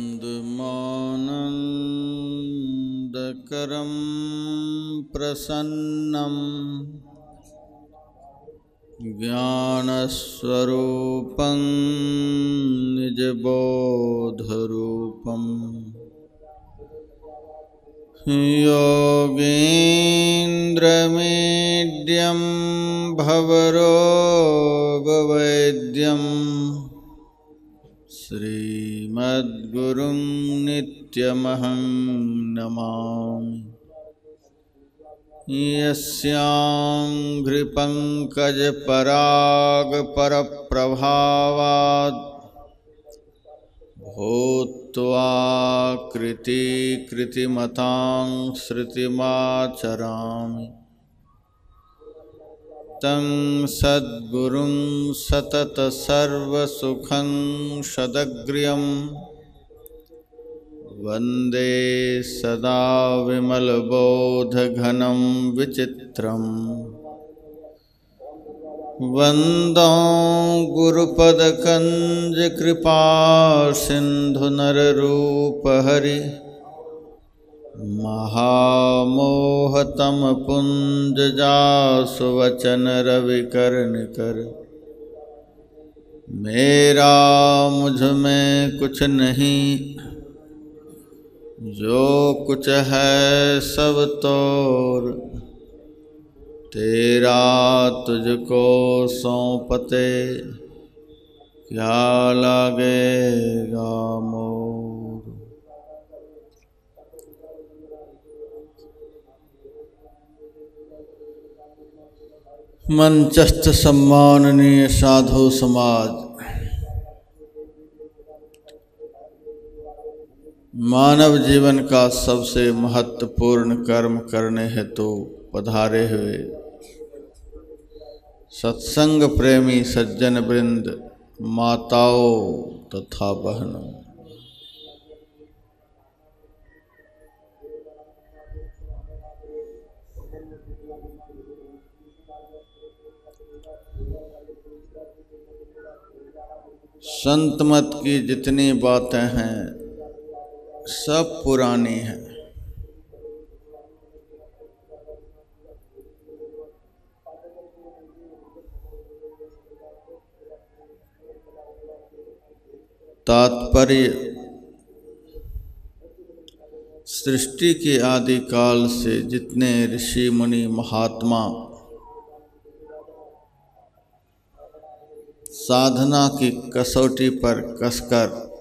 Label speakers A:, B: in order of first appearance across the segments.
A: मानन्दकरं प्रसन्नं ज्ञानस्वरूपं निजबोधरूपम् योगीन्द्रमीड्यं भवरोगवैद्यम् श्रीमद्गुरुं नित्यमहं नमामि। यस्याङ्घ्रिपङ्कजपरागपरप्रभावात् भूत्वा कृतिकृतिमतां श्रुतिमाचरामि। तं सद्गुरुं सततसर्वसुखं सदग्र्यं। वंदे सदा विमलबोधघनं विचित्रम्। वन्दो गुरुपदकञ्जकृपासिन्धुनररूपहरि। महामोहतमपुञ्जजासुवचन रविकर्णिकर मेरा मुझमें कुछ नहीं, जो कुछ है सब तोर। तेरा तुझको सौंपते, क्या लगेगा मोर मंचस्थ सम्माननीय साधु समाज। मानव जीवन का सबसे महत्वपूर्ण कर्म करने हेतु तो पधारे हुए सत्संग प्रेमी सज्जन वृंद, माताओं तथा बहनों। संत मत की जितनी बातें हैं, सब पुरानी हैं। तात्पर्य, सृष्टि के आदि काल से जितने ऋषि मुनि महात्मा साधना की कसौटी पर कसकर।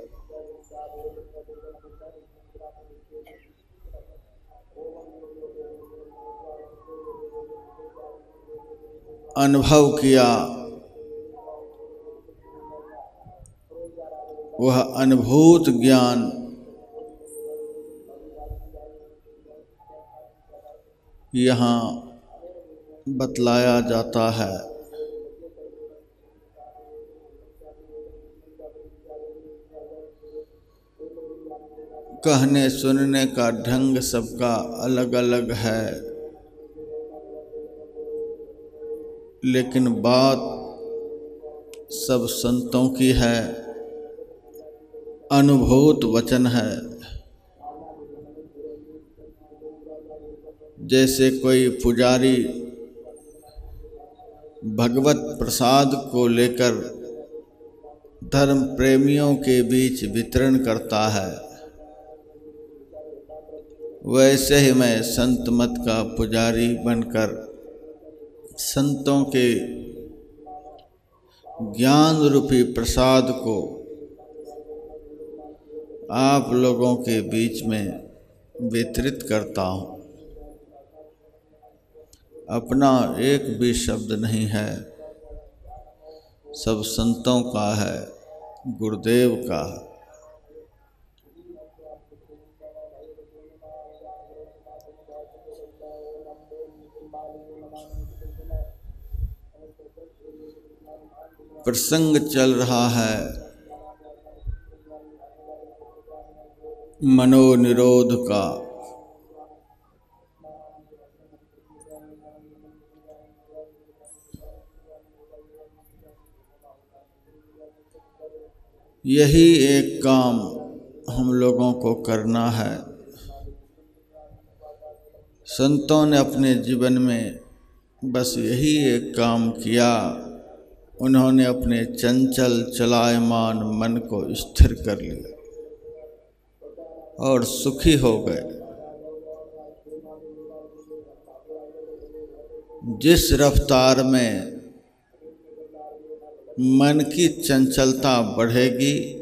A: अनुभव किया। वह अनुभूत ज्ञान यहाँ बतलाया जाता है। कहने सुनने का ढंग सबका अलग अलग है। लेकिन बात सब संतों की है। अनुभूत वचन है। जैसे कोई पुजारी भगवत प्रसाद को लेकर धर्म प्रेमियों के बीच वितरण करता है। वैसे ही मैं संत मत का पुजारी बनकर संतों के ज्ञान रूपी प्रसाद को आप लोगों के बीच में वितरित करता हूँ। अपना एक भी शब्द नहीं है। सब संतों का है, गुरुदेव का है। प्रसंग चल रहा है। मनोनिरोध का। यही एक काम हम लोगों को करना है। संतों ने अपने जीवन में बस यही एक काम किया। उन्होंने अपने चंचल चलायमान मन को स्थिर कर लिया और सुखी हो गए। जिस रफ्तार में मन की चंचलता बढ़ेगी,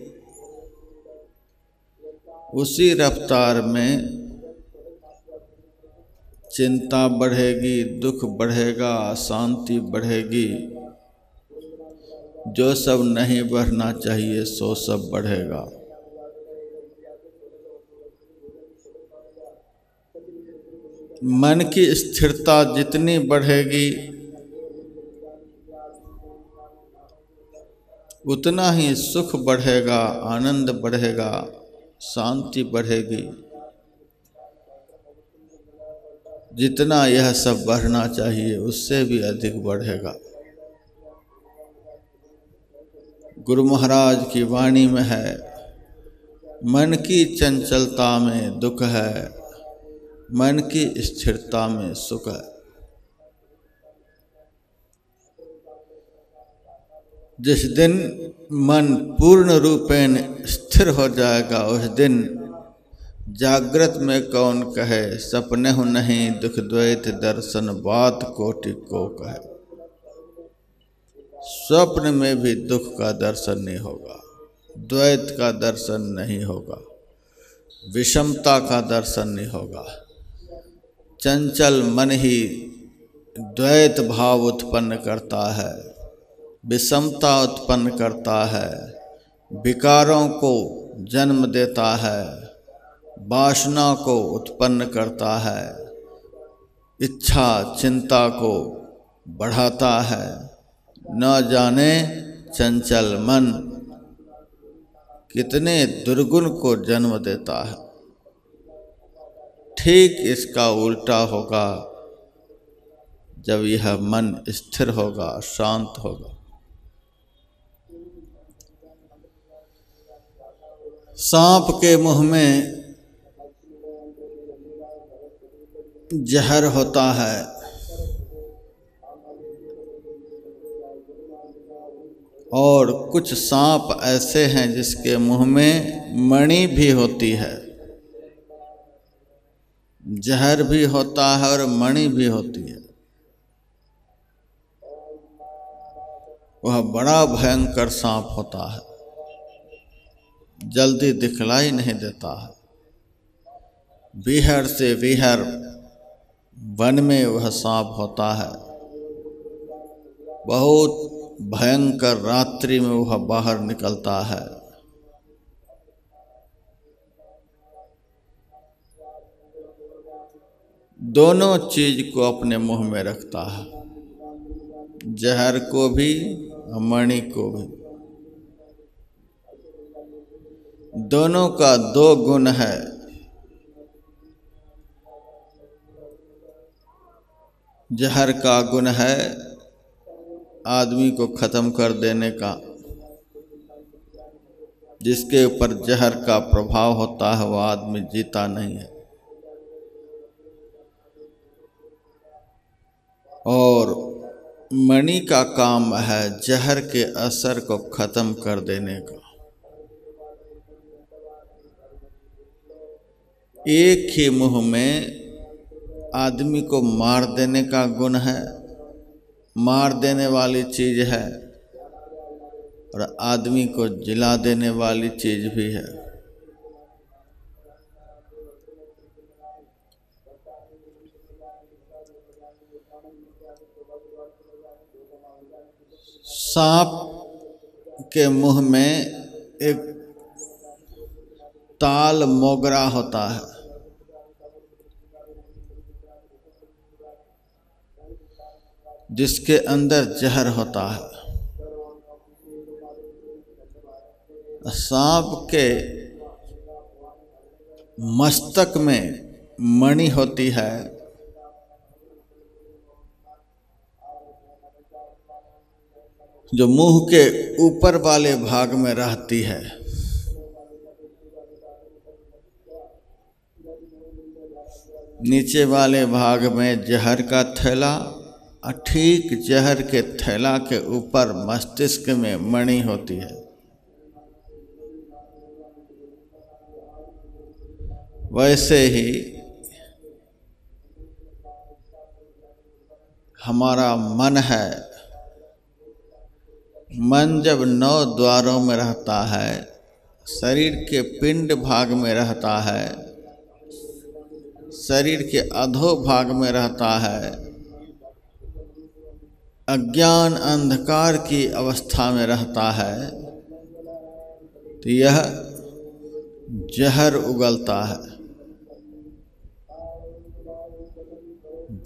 A: उसी रफ्तार में चिंता बढ़ेगी, दुख बढ़ेगा, शांति बढ़ेगी। जो सब नहीं बढ़ना चाहिए, सो सब बढ़ेगा। मन की स्थिरता जितनी बढ़ेगी, उतना ही सुख बढ़ेगा, आनंद बढ़ेगा, शांति बढ़ेगी। जितना यह सब बढ़ना चाहिए, उससे भी अधिक बढ़ेगा। गुरु महाराज की वाणी में है, मन की चंचलता में दुख है, मन की स्थिरता में सुख है। जिस दिन मन पूर्ण रूपेण स्थिर हो जाएगा, उस दिन जागृत में कौन कहे, सपने हो नहीं दुख द्वैत दर्शन बात कोटि को कहे। स्वप्न में भी दुख का दर्शन नहीं होगा, द्वैत का दर्शन नहीं होगा, विषमता का दर्शन नहीं होगा। चंचल मन ही द्वैत भाव उत्पन्न करता है, विषमता उत्पन्न करता है, विकारों को जन्म देता है, वासना को उत्पन्न करता है, इच्छा चिंता को बढ़ाता है। न जाने चंचल मन कितने दुर्गुण को जन्म देता है। ठीक इसका उल्टा होगा, जब यह मन स्थिर होगा, शांत होगा। सांप के मुँह में जहर होता है और कुछ सांप ऐसे हैं जिसके मुँह में मणि भी होती है। जहर भी होता है और मणि भी होती है। वह बड़ा भयंकर सांप होता है। जल्दी दिखलाई नहीं देता है। बिहर से बिहर वन में वह सांप होता है। बहुत भयंकर रात्रि में वह बाहर निकलता है। दोनों चीज़ को अपने मुँह में रखता है। जहर को भी, मणि को भी। दोनों का दो गुण है। जहर का गुण है आदमी को ख़त्म कर देने का, जिसके ऊपर जहर का प्रभाव होता है वह आदमी जीता नहीं है। और मणि का काम है जहर के असर को ख़त्म कर देने का। एक ही मुँह में आदमी को मार देने का गुण है मार देने वाली चीज़ है और आदमी को जिला देने वाली चीज़ भी है। सांप के मुँह में एक ताल मोगरा होता है। जिसके अंदर जहर होता है। सांप के मस्तक में मणि होती है। जो मुँह के ऊपर वाले भाग में रहती है। नीचे वाले भाग में जहर का थैला और ठीक जहर के थैला के ऊपर मस्तिष्क में मणि होती है। वैसे ही हमारा मन है, मन जब नौ द्वारों में रहता है, शरीर के पिंड भाग में रहता है, शरीर के अधो भाग में रहता है अज्ञान अंधकार की अवस्था में रहता है तो यह जहर उगलता है।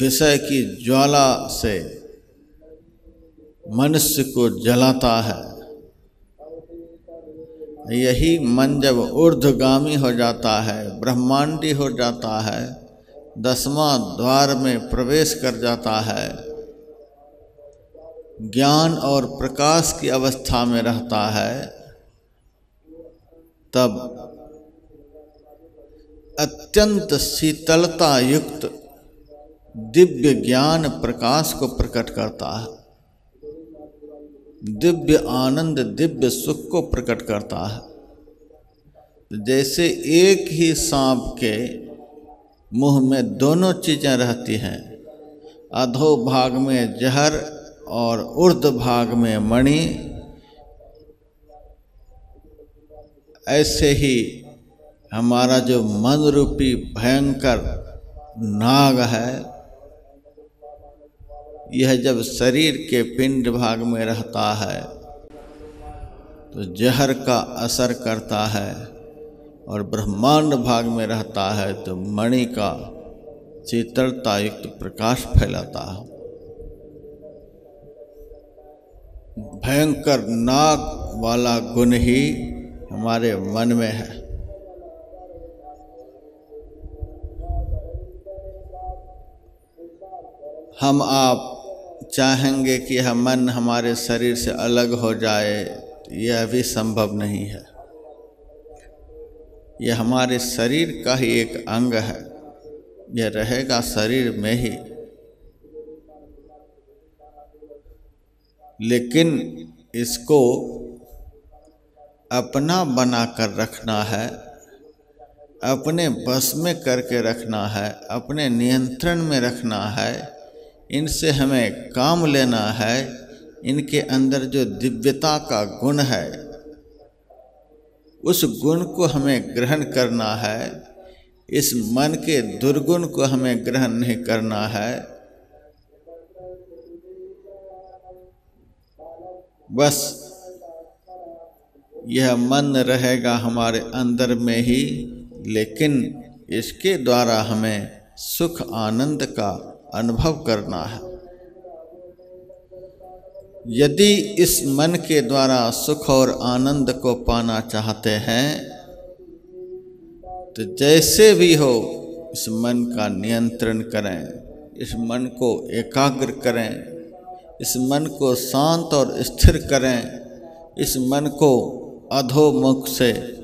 A: विषय की ज्वाला से मनुष्य को जलाता है। यही मन जब ऊर्ध्वगामी हो जाता है, ब्रह्मांडी हो जाता है, दसवां द्वार में प्रवेश कर जाता है ज्ञान और प्रकाश की अवस्था में रहता है, तब अत्यंत शीतलता युक्त दिव्य ज्ञान प्रकाश को प्रकट करता है। दिव्य आनंद, दिव्य सुख को प्रकट करता है। जैसे एक ही सांप के मुँह में दोनों चीज़ें रहती हैं अधो भाग में जहर और उर्द भाग में मणि ऐसे ही हमारा जो मन रूपी भयंकर नाग है, यह जब शरीर के पिंड भाग में रहता है तो जहर का असर करता है और ब्रह्मांड भाग में रहता है तो मणि का शीतलता युक्त प्रकाश फैलाता है। भयंकर नाग वाला गुण ही हमारे मन में है। हम आप चाहेंगे कि यह मन हमारे शरीर से अलग हो जाए, यह भी संभव नहीं है। यह हमारे शरीर का ही एक अंग है। यह रहेगा शरीर में ही। लेकिन इसको अपना बना कर रखना है, अपने बस में करके रखना है, अपने नियंत्रण में रखना है, इनसे हमें काम लेना है, इनके अंदर जो दिव्यता का गुण है, उस गुण को हमें ग्रहण करना है, इस मन के दुर्गुण को हमें ग्रहण नहीं करना है बस यह मन रहेगा हमारे अंदर में ही, लेकिन इसके द्वारा हमें सुख आनंद का अनुभव करना है। यदि इस मन के द्वारा सुख और आनंद को पाना चाहते हैं तो जैसे भी हो, इस मन का नियंत्रण करें, इस मन को एकाग्र करें। इस मन को शांत और स्थिर करें। इस मन को अधोमुख से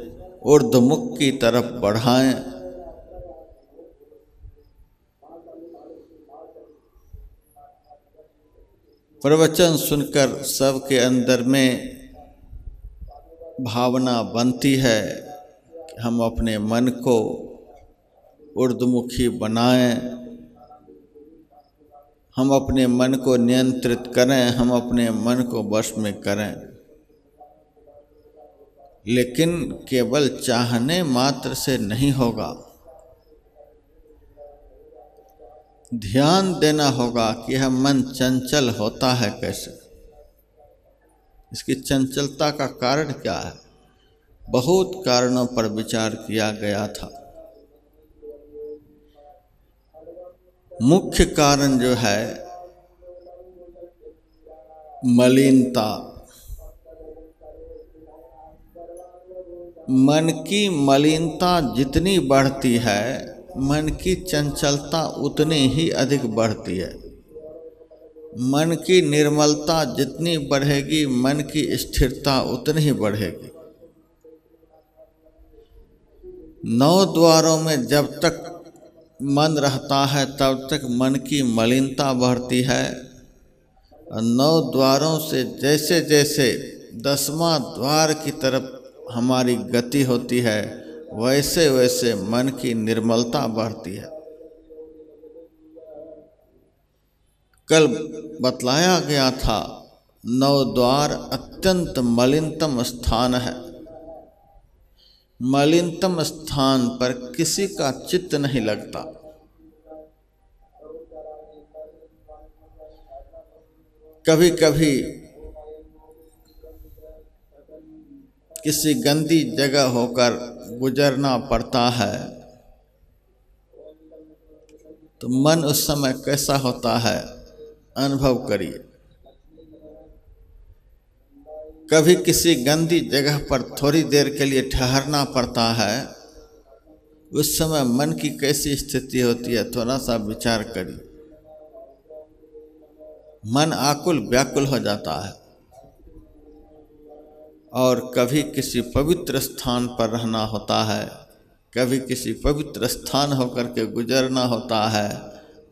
A: ऊर्धमुख की तरफ़ बढ़ाएँ। प्रवचन सुनकर सबके अंदर में भावना बनती है कि हम अपने मन को उर्दमुखी बनाएँ। हम अपने मन को नियंत्रित करें, हम अपने मन को वश में करें। लेकिन केवल चाहने मात्र से नहीं होगा। ध्यान देना होगा कि यह मन चंचल होता है कैसे। इसकी चंचलता का कारण क्या है? बहुत कारणों पर विचार किया गया था। मुख्य कारण जो है मलिनता। मन की मलिनता जितनी बढ़ती है, मन की चंचलता उतनी ही अधिक बढ़ती है। मन की निर्मलता जितनी बढ़ेगी, मन की स्थिरता उतनी ही बढ़ेगी। नौ द्वारों में जब तक मन रहता है तब तक मन की मलिनता बढ़ती है। नौ द्वारों से जैसे जैसे दसवां द्वार की तरफ़ हमारी गति होती है, वैसे वैसे मन की निर्मलता बढ़ती है। कल बतलाया गया था, नौ द्वार अत्यंत मलिनतम स्थान है। मलिनतम स्थान पर किसी का चित्त नहीं लगता। कभी कभी किसी गंदी जगह होकर गुजरना पड़ता है तो मन उस समय कैसा होता है? अनुभव करिए। कभी किसी गंदी जगह पर थोड़ी देर के लिए ठहरना पड़ता है, उस समय मन की कैसी स्थिति होती है, थोड़ा सा विचार करिए। मन आकुल व्याकुल हो जाता है। और कभी किसी पवित्र स्थान पर रहना होता है, कभी किसी पवित्र स्थान होकर के गुजरना होता है,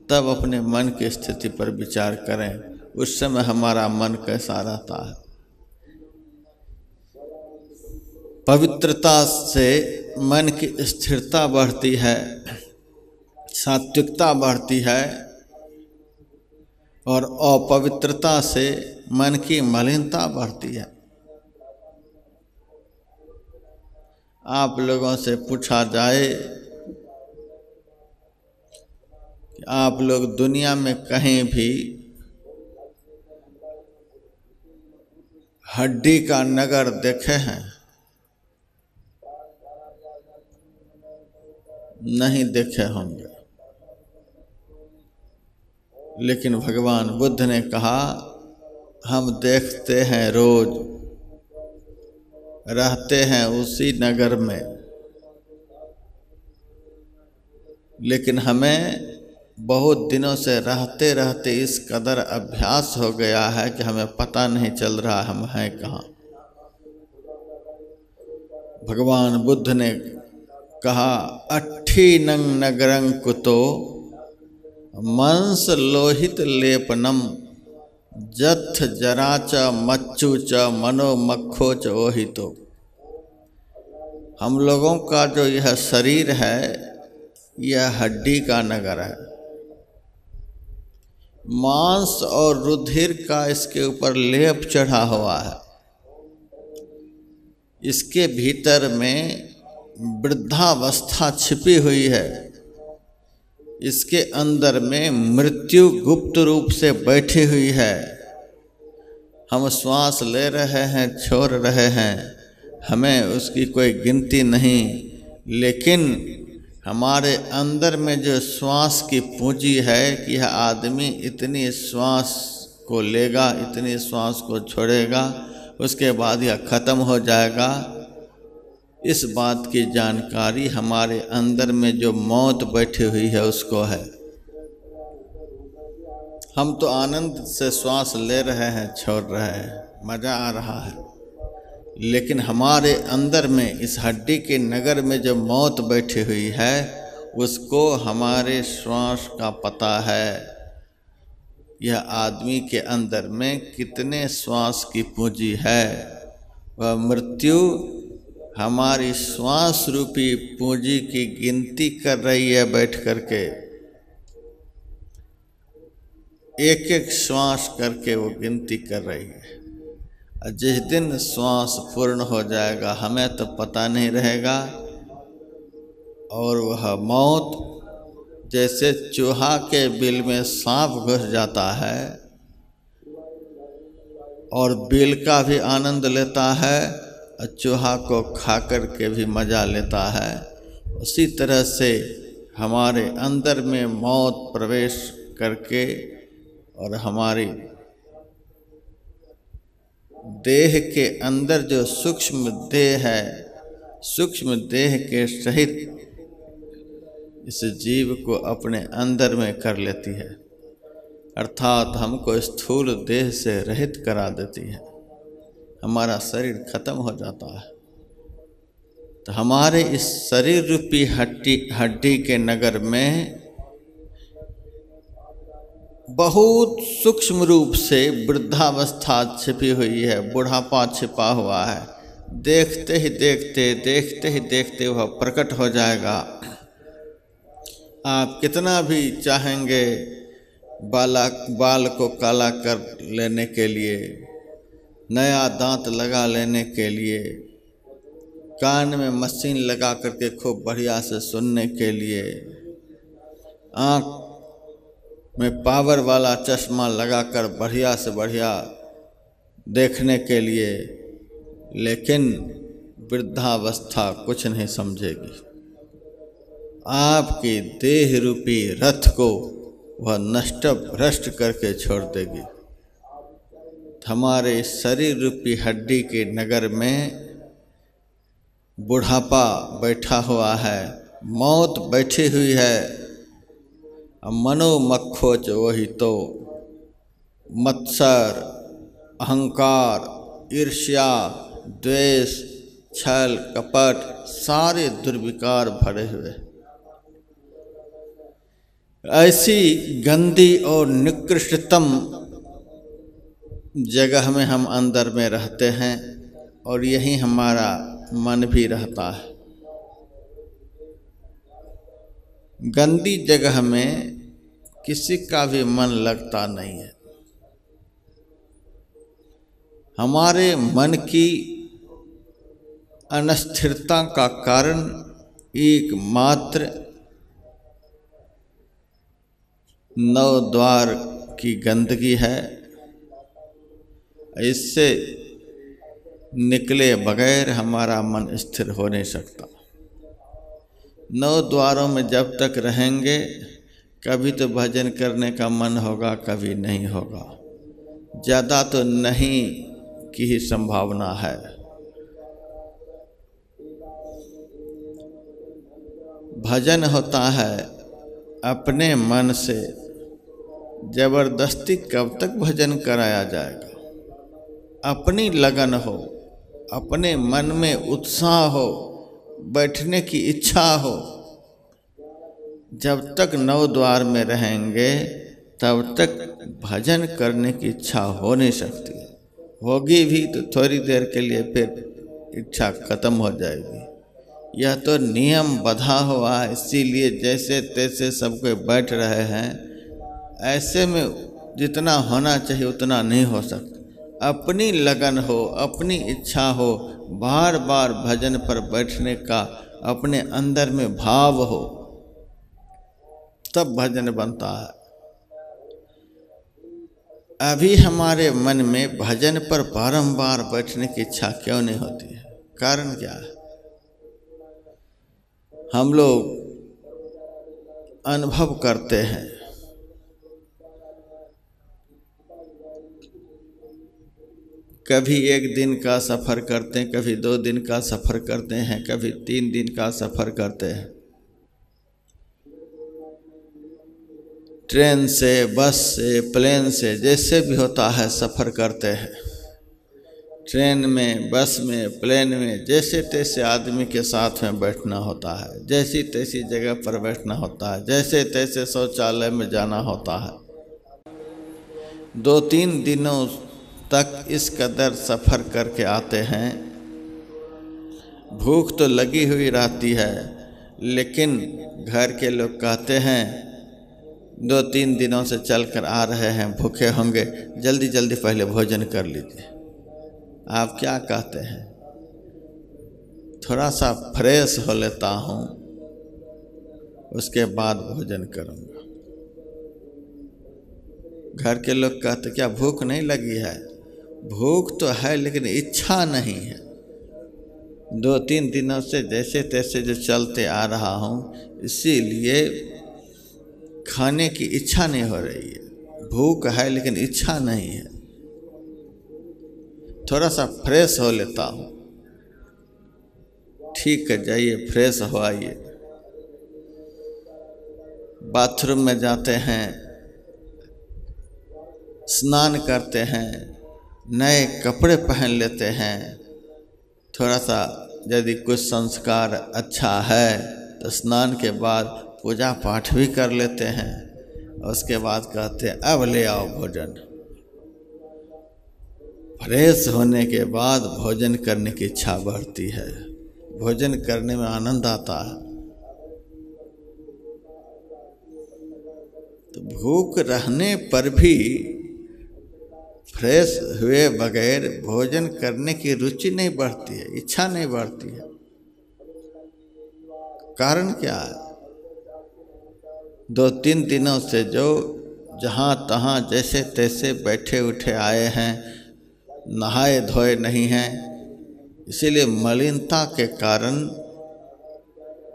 A: तब अपने मन की स्थिति पर विचार करें। उस समय हमारा मन कैसा रहता है। पवित्रता से मन की स्थिरता बढ़ती है, सात्विकता बढ़ती है और अपवित्रता से मन की मलिनता बढ़ती है। आप लोगों से पूछा जाए कि आप लोग दुनिया में कहीं भी हड्डी का नगर देखे हैं नहीं देखे होंगे। लेकिन भगवान बुद्ध ने कहा, हम देखते हैं रोज, रहते हैं उसी नगर में। लेकिन हमें बहुत दिनों से रहते रहते इस कदर अभ्यास हो गया है कि हमें पता नहीं चल रहा हम हैं कहाँ। भगवान बुद्ध ने कहा, अट्ठी नंग नगरंग कुतो मंस लोहित लेपनम जथ जरा च मच्चू च मनो च ओहितो हम लोगों का जो यह शरीर है, यह हड्डी का नगर है। मांस और रुधिर का इसके ऊपर लेप चढ़ा हुआ है। इसके भीतर में वृद्धावस्था छिपी हुई है। इसके अंदर में मृत्यु गुप्त रूप से बैठी हुई है। हम श्वास ले रहे हैं, छोड़ रहे हैं। हमें उसकी कोई गिनती नहीं, लेकिन हमारे अंदर में जो श्वास की पूंजी है कि यह आदमी इतनी श्वास को लेगा, इतनी श्वास को छोड़ेगा, उसके बाद यह ख़त्म हो जाएगा इस बात की जानकारी हमारे अंदर में जो मौत बैठी हुई है उसको है। हम तो आनंद से श्वास ले रहे हैं, छोड़ रहे हैं, मज़ा आ रहा है। लेकिन हमारे अंदर में, इस हड्डी के नगर में जो मौत बैठी हुई है, उसको हमारे श्वास का पता है। यह आदमी के अंदर में कितने श्वास की पूंजी है। वह मृत्यु हमारी श्वास रूपी पूंजी की गिनती कर रही है बैठ कर के एक एक श्वास करके वो गिनती कर रही है। और जिस दिन श्वास पूर्ण हो जाएगा, हमें तो पता नहीं रहेगा। और वह मौत जैसे चूहा के बिल में सांप घुस जाता है और बिल का भी आनंद लेता है। चूहा को खा कर के भी मज़ा लेता है। उसी तरह से हमारे अंदर में मौत प्रवेश करके और हमारी देह के अंदर जो सूक्ष्म देह है, सूक्ष्म देह के सहित इस जीव को अपने अंदर में कर लेती है। अर्थात हमको स्थूल देह से रहित करा देती है। हमारा शरीर खत्म हो जाता है। तो हमारे इस शरीर रूपी हड्डी हड्डी के नगर में बहुत सूक्ष्म रूप से वृद्धावस्था छिपी हुई है, बुढ़ापा छिपा हुआ है। देखते ही देखते देखते ही देखते वह प्रकट हो जाएगा। आप कितना भी चाहेंगे बाला बाल को काला कर लेने के लिए नया दांत लगा लेने के लिए, कान में मशीन लगा करके खूब बढ़िया से सुनने के लिए, आँख में पावर वाला चश्मा लगाकर बढ़िया से बढ़िया देखने के लिए, लेकिन वृद्धावस्था कुछ नहीं समझेगी। आपकी देह रूपी रथ को वह नष्ट भ्रष्ट करके छोड़ देगी। हमारे शरीर रूपी हड्डी के नगर में बुढ़ापा बैठा हुआ है, मौत बैठी हुई है। मनो मखोच वही तो। मत्सर, अहंकार, ईर्ष्या, द्वेष, छल, कपट, सारे दुर्विकार भरे हुए। ऐसी गंदी और निकृष्टतम जगह में हम अंदर में रहते हैं और यही हमारा मन भी रहता है। गंदी जगह में किसी का भी मन लगता नहीं है। हमारे मन की अनस्थिरता का कारण एकमात्र नव द्वार की गंदगी है। इससे निकले बगैर हमारा मन स्थिर हो नहीं सकता। नौ द्वारों में जब तक रहेंगे, कभी तो भजन करने का मन होगा, कभी नहीं होगा। ज़्यादा तो नहीं की ही संभावना है। भजन होता है अपने मन से, ज़बरदस्ती कब तक भजन कराया जाएगा? अपनी लगन हो, अपने मन में उत्साह हो, बैठने की इच्छा हो, जब तक नव द्वार में रहेंगे, तब तक भजन करने की इच्छा हो नहीं सकती। होगी भी तो थोड़ी देर के लिए फिर इच्छा खत्म हो जाएगी। यह तो नियम बधा हुआ है, इसीलिए जैसे तैसे सब कोई बैठ रहे हैं, ऐसे में जितना होना चाहिए उतना नहीं हो सकता। अपनी लगन हो, अपनी इच्छा हो बार बार भजन पर बैठने का अपने अंदर में भाव हो, तब भजन बनता है। अभी हमारे मन में भजन पर बारंबार बैठने की इच्छा क्यों नहीं होती है? कारण क्या है? हम लोग अनुभव करते हैं। कभी एक दिन का सफ़र करते हैं, कभी दो दिन का सफ़र करते हैं, कभी तीन दिन का सफ़र करते हैं। ट्रेन से, बस से, प्लेन से, जैसे भी होता है सफ़र करते हैं। ट्रेन में, बस में, प्लेन में, जैसे तैसे आदमी के साथ में बैठना होता है, जैसी तैसी जगह पर बैठना होता है, जैसे तैसे शौचालय में जाना होता है। दो तीन दिनों तक इस कदर सफ़र करके आते हैं। भूख तो लगी हुई रहती है, लेकिन घर के लोग कहते हैं दो तीन दिनों से चल कर आ रहे हैं, भूखे होंगे, जल्दी जल्दी पहले भोजन कर लीजिए। आप क्या कहते हैं? थोड़ा सा फ्रेश हो लेता हूँ, उसके बाद भोजन करूँगा। घर के लोग कहते, क्या भूख नहीं लगी है? भूख तो है, लेकिन इच्छा नहीं है। दो तीन दिनों से जैसे तैसे जो चलते आ रहा हूँ, इसीलिए खाने की इच्छा नहीं हो रही है। भूख है, लेकिन इच्छा नहीं है। थोड़ा सा फ्रेश हो लेता हूँ। ठीक है, जाइए, फ्रेश हो आइए। बाथरूम में जाते हैं, स्नान करते हैं। नए कपड़े पहन लेते हैं। थोड़ा सा यदि कुछ संस्कार अच्छा है तो स्नान के बाद पूजा पाठ भी कर लेते हैं। उसके बाद कहते हैं, अब ले आओ भोजन। फ्रेश होने के बाद भोजन करने की इच्छा बढ़ती है। भोजन करने में आनंद आता है। तो भूख रहने पर भी फ्रेश हुए बगैर भोजन करने की रुचि नहीं बढ़ती है, इच्छा नहीं बढ़ती है। कारण क्या है? दो तीन दिनों से जो जहाँ तहाँ जैसे तैसे बैठे उठे आए हैं, नहाए धोए नहीं हैं, इसीलिए मलिनता के कारण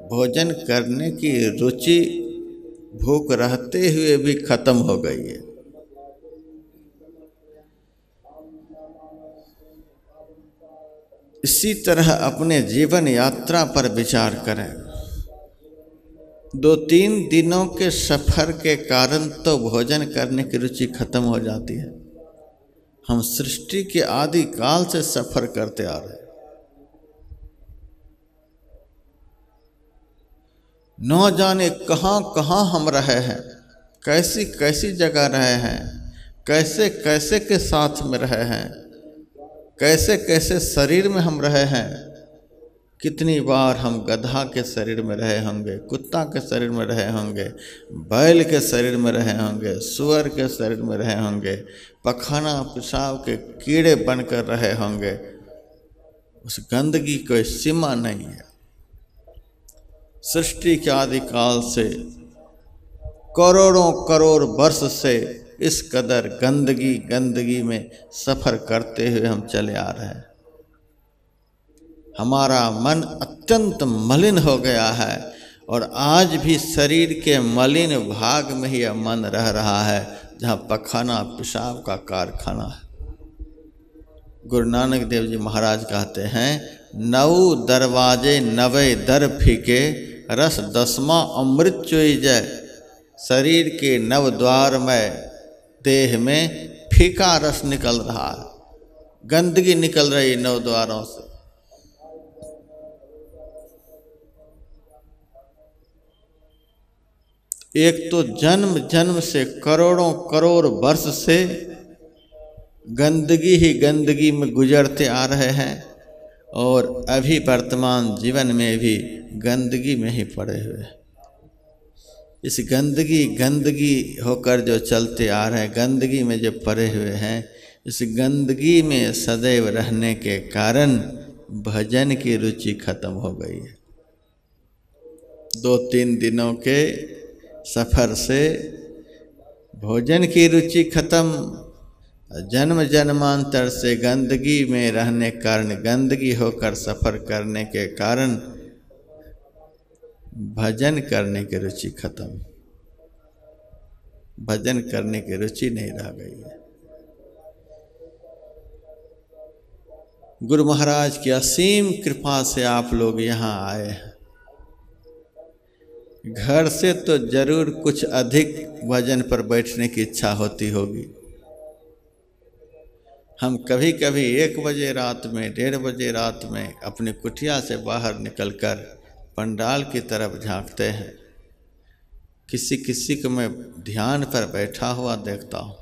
A: भोजन करने की रुचि भूख रहते हुए भी खत्म हो गई है। इसी तरह अपने जीवन यात्रा पर विचार करें। दो तीन दिनों के सफ़र के कारण तो भोजन करने की रुचि खत्म हो जाती है। हम सृष्टि के आदि काल से सफ़र करते आ रहे हैं। न जाने कहाँ कहाँ हम रहे हैं, कैसी कैसी जगह रहे हैं, कैसे कैसे के साथ में रहे हैं कैसे कैसे शरीर में हम रहे हैं? कितनी बार हम गधा के शरीर में रहे होंगे, कुत्ता के शरीर में रहे होंगे, बैल के शरीर में रहे होंगे, सुअर के शरीर में रहे होंगे, पखाना पेशाब के कीड़े बनकर रहे होंगे, उस गंदगी कोई सीमा नहीं है। सृष्टि के आदिकाल से करोड़ों करोड़ वर्ष से इस कदर गंदगी गंदगी में सफ़र करते हुए हम चले आ रहे हैं। हमारा मन अत्यंत मलिन हो गया है और आज भी शरीर के मलिन भाग में ही यह मन रह रहा है, जहाँ पखाना, पेशाब का कारखाना है। गुरु नानक देव जी महाराज कहते हैं नव दरवाजे नवे दर फीके, रस दसवा अमृत चुई जय। शरीर के नव द्वार में देह में फीका रस निकल रहा है। गंदगी निकल रही नव द्वारों से। एक तो जन्म जन्म से करोड़ों करोड़ वर्ष से गंदगी ही गंदगी में गुजरते आ रहे हैं और अभी वर्तमान जीवन में भी गंदगी में ही पड़े हुए हैं। इस गंदगी गंदगी होकर जो चलते आ रहे हैं, गंदगी में जो पड़े हुए हैं, इस गंदगी में सदैव रहने के कारण भजन की रुचि खत्म हो गई है। दो तीन दिनों के सफ़र से भोजन की रुचि खत्म, जन्म जन्मांतर से गंदगी में रहने कारण, गंदगी होकर सफ़र करने के कारण भजन करने की रुचि खत्म। भजन करने की रुचि नहीं रह गई है। गुरु महाराज की असीम कृपा से आप लोग यहाँ आए हैं। घर से तो ज़रूर कुछ अधिक भजन पर बैठने की इच्छा होती होगी। हम कभी कभी एक बजे रात में, डेढ़ बजे रात में अपनी कुटिया से बाहर निकलकर पंडाल की तरफ़ झांकते हैं। किसी किसी को मैं ध्यान पर बैठा हुआ देखता हूँ।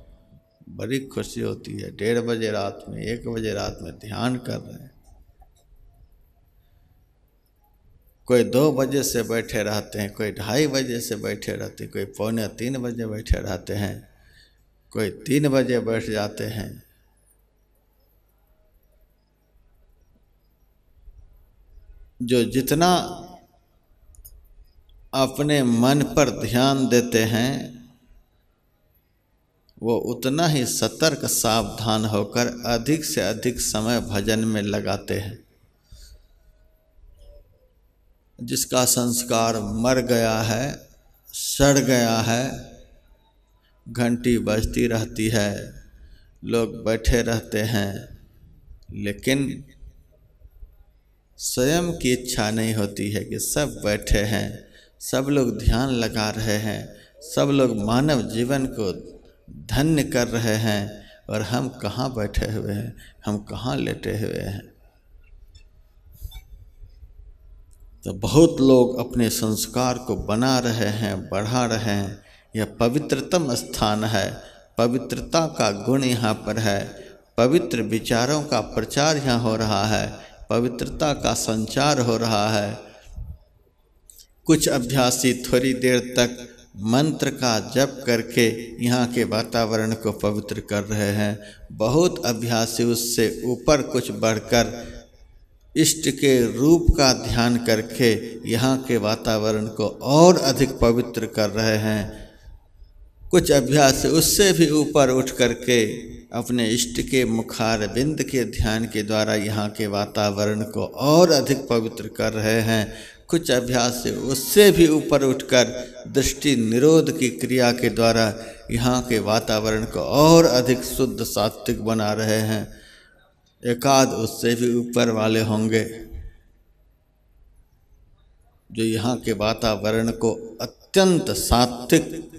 A: बड़ी खुशी होती है। डेढ़ बजे रात में, एक बजे रात में ध्यान कर रहे हैं। कोई दो बजे से बैठे रहते हैं, कोई ढाई बजे से बैठे रहते हैं, कोई पौने तीन बजे बैठे रहते हैं, कोई तीन बजे बैठ जाते हैं। जो जितना अपने मन पर ध्यान देते हैं, वो उतना ही सतर्क सावधान होकर अधिक से अधिक समय भजन में लगाते हैं। जिसका संस्कार मर गया है, सड़ गया है, घंटी बजती रहती है, लोग बैठे रहते हैं, लेकिन स्वयं की इच्छा नहीं होती है कि सब बैठे हैं। सब लोग ध्यान लगा रहे हैं, सब लोग मानव जीवन को धन्य कर रहे हैं और हम कहाँ बैठे हुए हैं, हम कहाँ लेटे हुए हैं। तो बहुत लोग अपने संस्कार को बना रहे हैं, बढ़ा रहे हैं। यह पवित्रतम स्थान है, पवित्रता का गुण यहाँ पर है, पवित्र विचारों का प्रचार यहाँ हो रहा है, पवित्रता का संचार हो रहा है। कुछ अभ्यासी थोड़ी देर तक मंत्र का जप करके यहाँ के वातावरण को पवित्र कर रहे हैं। बहुत अभ्यासी उससे ऊपर कुछ बढ़कर इष्ट के रूप का ध्यान करके यहाँ के वातावरण को और अधिक पवित्र कर रहे हैं। कुछ अभ्यास उससे भी ऊपर उठ करके अपने इष्ट के मुखार बिंद के ध्यान के द्वारा यहाँ के वातावरण को और अधिक पवित्र कर रहे हैं। कुछ अभ्यास से उससे भी ऊपर उठकर दृष्टि निरोध की क्रिया के द्वारा यहाँ के वातावरण को और अधिक शुद्ध सात्विक बना रहे हैं। एकाध उससे भी ऊपर वाले होंगे। जो यहाँ के वातावरण को अत्यंत सात्विक,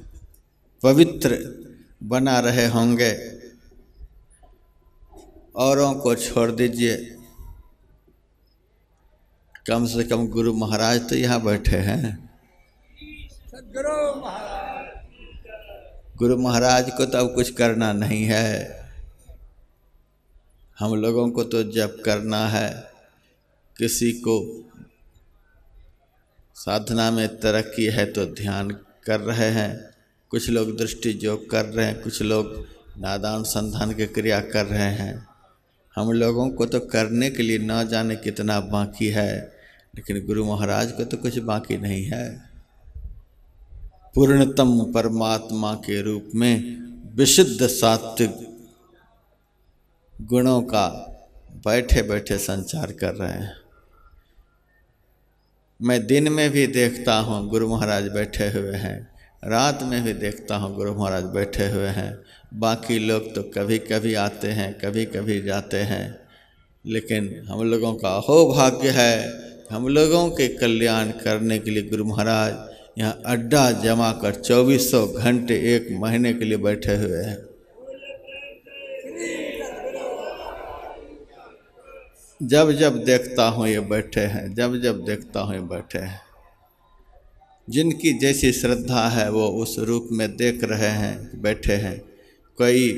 A: पवित्र बना रहे होंगे। औरों को छोड़ दीजिए। कम से कम गुरु महाराज तो यहाँ बैठे हैं। गुरु महाराज को तो अब कुछ करना नहीं है। हम लोगों को तो जब करना है। किसी को साधना में तरक्की है तो ध्यान कर रहे हैं। कुछ लोग दृष्टि योग कर रहे हैं कुछ लोग नादान संधान की क्रिया कर रहे हैं। हम लोगों को तो करने के लिए न जाने कितना बाकी है, लेकिन गुरु महाराज को तो कुछ बाकी नहीं है। पूर्णतम परमात्मा के रूप में विशुद्ध सात्विक गुणों का बैठे बैठे संचार कर रहे हैं। मैं दिन में भी देखता हूँ गुरु महाराज बैठे हुए हैं, रात में भी देखता हूँ गुरु महाराज बैठे हुए हैं। बाकी लोग तो कभी कभी आते हैं कभी कभी जाते हैं। लेकिन हम लोगों का हो भाग्य है, हम लोगों के कल्याण करने के लिए गुरु महाराज यहाँ अड्डा जमा कर चौबीसों घंटे एक महीने के लिए बैठे हुए हैं। जब जब देखता हूँ ये बैठे हैं, जब जब देखता हूँ ये बैठे हैं। जिनकी जैसी श्रद्धा है, वो उस रूप में देख रहे हैं, बैठे हैं। कोई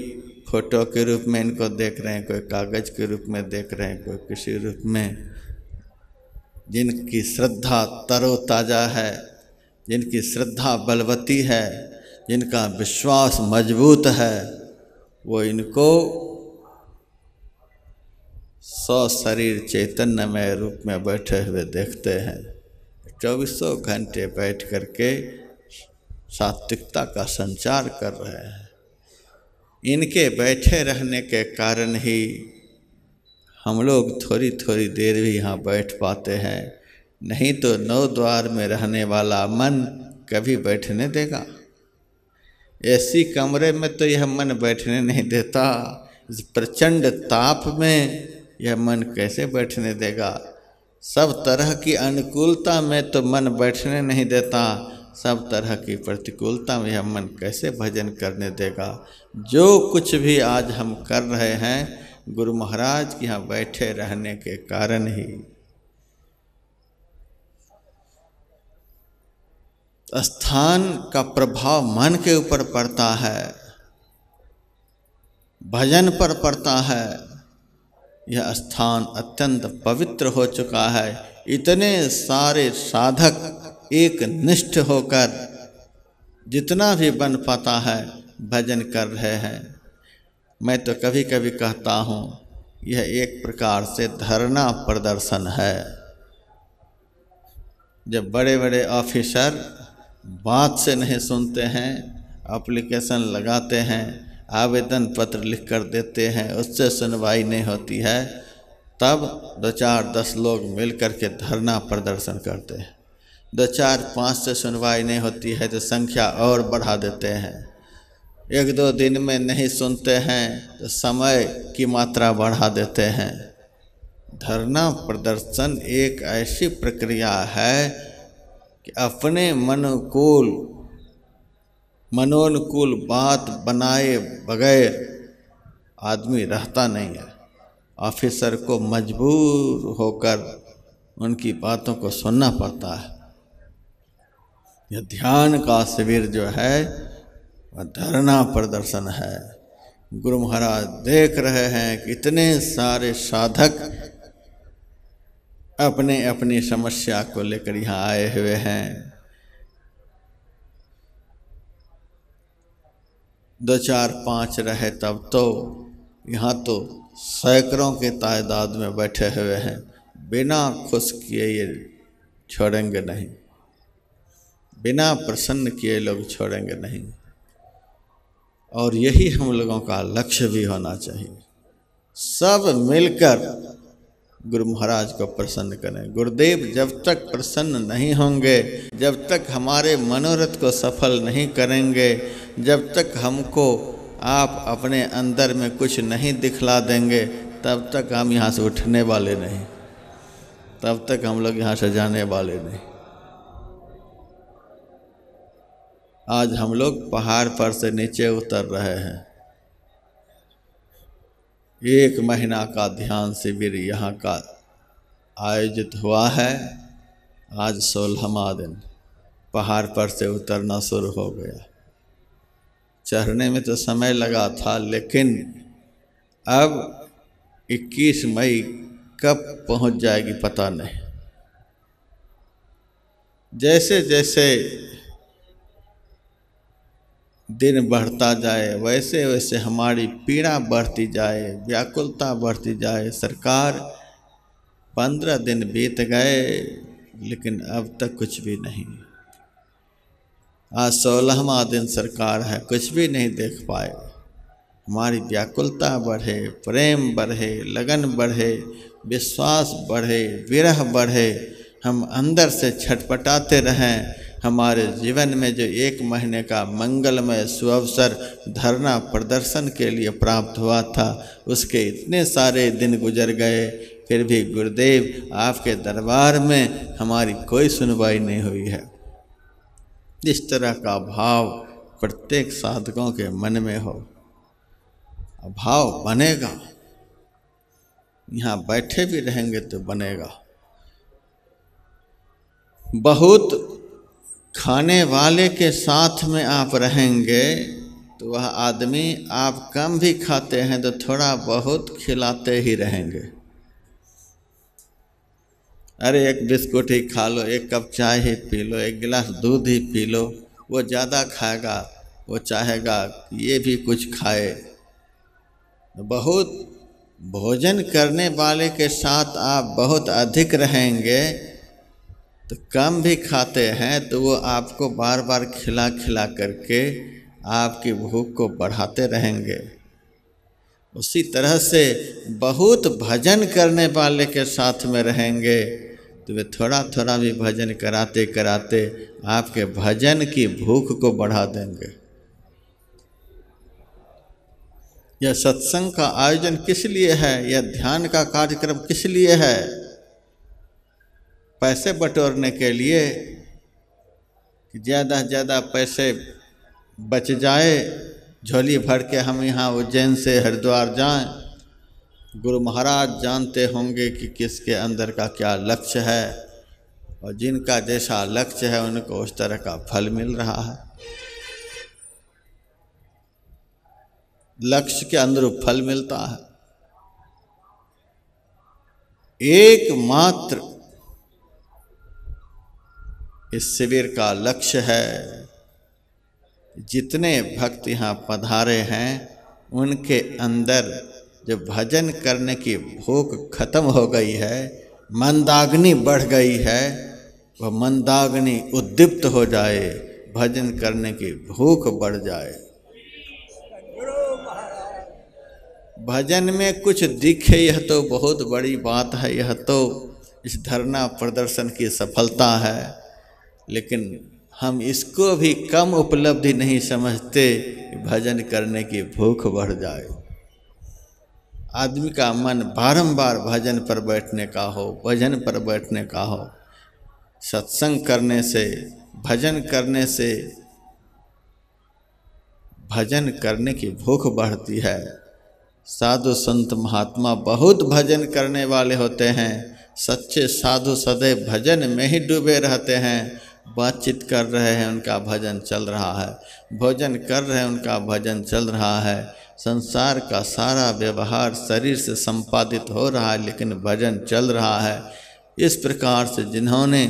A: फ़ोटो के रूप में इनको देख रहे हैं, कोई कागज़ के रूप में देख रहे हैं, कोई किसी रूप में। जिनकी श्रद्धा तरोताज़ा है, जिनकी श्रद्धा बलवती है, जिनका विश्वास मज़बूत है, वो इनको सौ शरीर चैतन्यमय रूप में बैठे हुए देखते हैं। चौबीसों घंटे बैठ करके सात्विकता का संचार कर रहे हैं। इनके बैठे रहने के कारण ही हम लोग थोड़ी थोड़ी देर भी यहाँ बैठ पाते हैं। नहीं तो नौ द्वार में रहने वाला मन कभी बैठने देगा। ऐसी कमरे में तो यह मन बैठने नहीं देता। इस प्रचंड ताप में यह मन कैसे बैठने देगा? सब तरह की अनुकूलता में तो मन बैठने नहीं देता। सब तरह की प्रतिकूलता में यह मन कैसे भजन करने देगा? जो कुछ भी आज हम कर रहे हैं, गुरु महाराज के यहाँ बैठे रहने के कारण ही। स्थान का प्रभाव मन के ऊपर पड़ता है, भजन पर पड़ता है। यह स्थान अत्यंत पवित्र हो चुका है। इतने सारे साधक एक निष्ठ होकर जितना भी बन पाता है, भजन कर रहे हैं। मैं तो कभी कभी कहता हूँ, यह एक प्रकार से धरना प्रदर्शन है। जब बड़े बड़े ऑफिसर बात से नहीं सुनते हैं एप्लीकेशन लगाते हैं, आवेदन पत्र लिख कर देते हैं, उससे सुनवाई नहीं होती है, तब दो चार दस लोग मिल कर के धरना प्रदर्शन करते हैं। दो चार पाँच से सुनवाई नहीं होती है तो संख्या और बढ़ा देते हैं। एक दो दिन में नहीं सुनते हैं तो समय की मात्रा बढ़ा देते हैं। धरना प्रदर्शन एक ऐसी प्रक्रिया है कि अपने मनोकूल, मनोनुकूल बात बनाए बगैर आदमी रहता नहीं है। ऑफिसर को मजबूर होकर उनकी बातों को सुनना पड़ता है। यह ध्यान का शिविर जो है, वह धरना प्रदर्शन है। गुरु महाराज देख रहे हैं कि इतने सारे साधक अपने अपनी समस्या को लेकर यहाँ आए हुए हैं। दो चार पाँच रहे तब तो यहाँ तो सैकड़ों के तादाद में बैठे हुए हैं। बिना खुश किए ये छोड़ेंगे नहीं। बिना प्रसन्न किए लोग छोड़ेंगे नहीं। और यही हम लोगों का लक्ष्य भी होना चाहिए। सब मिलकर गुरु महाराज को प्रसन्न करें। गुरुदेव, जब तक प्रसन्न नहीं होंगे, जब तक हमारे मनोरथ को सफल नहीं करेंगे, जब तक हमको आप अपने अंदर में कुछ नहीं दिखला देंगे, तब तक हम यहाँ से उठने वाले नहीं। तब तक हम लोग यहाँ से जाने वाले नहीं। आज हम लोग पहाड़ पर से नीचे उतर रहे हैं। एक महीना का ध्यान शिविर यहाँ का आयोजित हुआ है। आज सोलहवा दिन। पहाड़ पर से उतरना शुरू हो गया। चढ़ने में तो समय लगा था, लेकिन अब 21 मई कब पहुँच जाएगी पता नहीं। जैसे जैसे दिन बढ़ता जाए, वैसे वैसे हमारी पीड़ा बढ़ती जाए, व्याकुलता बढ़ती जाए। सरकार पंद्रह दिन बीत गए, लेकिन अब तक कुछ भी नहीं। आज सोलहवा दिन सरकार है, कुछ भी नहीं देख पाए। हमारी व्याकुलता बढ़े, प्रेम बढ़े, लगन बढ़े, विश्वास बढ़े, विरह बढ़े। हम अंदर से छटपटाते रहें हमारे जीवन में जो एक महीने का मंगलमय सुअवसर धरना प्रदर्शन के लिए प्राप्त हुआ था, उसके इतने सारे दिन गुजर गए, फिर भी गुरुदेव आपके दरबार में हमारी कोई सुनवाई नहीं हुई है। इस तरह का भाव प्रत्येक साधकों के मन में हो। भाव बनेगा। यहाँ बैठे भी रहेंगे तो बनेगा। बहुत खाने वाले के साथ में आप रहेंगे तो वह आदमी आप कम भी खाते हैं तो थोड़ा बहुत खिलाते ही रहेंगे। अरे, एक बिस्कुट ही खा लो, एक कप चाय ही पी लो, एक गिलास दूध ही पी लो, वो ज़्यादा खाएगा, वो चाहेगा कि ये भी कुछ खाए। बहुत भोजन करने वाले के साथ आप बहुत अधिक रहेंगे तो कम भी खाते हैं तो वो आपको बार बार खिला खिला करके आपकी भूख को बढ़ाते रहेंगे। उसी तरह से बहुत भजन करने वाले के साथ में रहेंगे तो वे थोड़ा थोड़ा भी भजन कराते कराते आपके भजन की भूख को बढ़ा देंगे। यह सत्संग का आयोजन किस लिए है? यह ध्यान का कार्यक्रम किस लिए है? पैसे बटोरने के लिए ज़्यादा से ज़्यादा पैसे बच जाए, झोली भर के हम यहाँ उज्जैन से हरिद्वार जाएँ। गुरु महाराज जानते होंगे कि किसके अंदर का क्या लक्ष्य है और जिनका जैसा लक्ष्य है उनको उस तरह का फल मिल रहा है। लक्ष्य के अनुरूप फल मिलता है। एकमात्र इस शिविर का लक्ष्य है। जितने भक्त यहाँ पधारे हैं, उनके अंदर जो भजन करने की भूख खत्म हो गई है, मंदाग्नि बढ़ गई है, वह मंदाग्नि उद्दीप्त हो जाए, भजन करने की भूख बढ़ जाए। भजन में कुछ दिखे, यह तो बहुत बड़ी बात है, यह तो इस धरना प्रदर्शन की सफलता है। लेकिन हम इसको भी कम उपलब्धि नहीं समझते भजन करने की भूख बढ़ जाए। आदमी का मन बारंबार भजन पर बैठने का हो, भजन पर बैठने का हो, सत्संग करने से, भजन करने से भजन करने की भूख बढ़ती है। साधु संत महात्मा बहुत भजन करने वाले होते हैं, सच्चे साधु सदैव भजन में ही डूबे रहते हैं। बातचीत कर रहे हैं, उनका भजन चल रहा है। भोजन कर रहे हैं, उनका भजन चल रहा है। संसार का सारा व्यवहार शरीर से संपादित हो रहा है, लेकिन भजन चल रहा है। इस प्रकार से जिन्होंने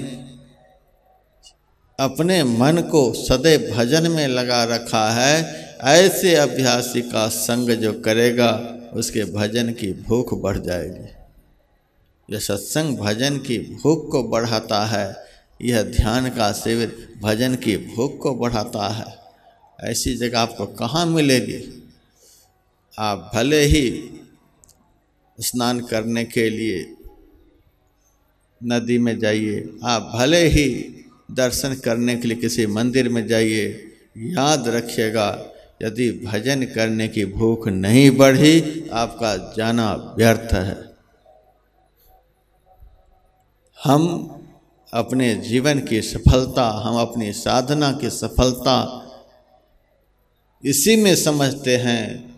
A: अपने मन को सदैव भजन में लगा रखा है, ऐसे अभ्यासी का संग जो करेगा, उसके भजन की भूख बढ़ जाएगी। यह सत्संग भजन की भूख को बढ़ाता है। यह ध्यान का शिविर भजन की भूख को बढ़ाता है। ऐसी जगह आपको कहाँ मिलेगी? आप भले ही स्नान करने के लिए नदी में जाइए, आप भले ही दर्शन करने के लिए किसी मंदिर में जाइए, याद रखिएगा, यदि भजन करने की भूख नहीं बढ़ी, आपका जाना व्यर्थ है। हम अपने जीवन की सफलता, हम अपनी साधना की सफलता, इसी में समझते हैं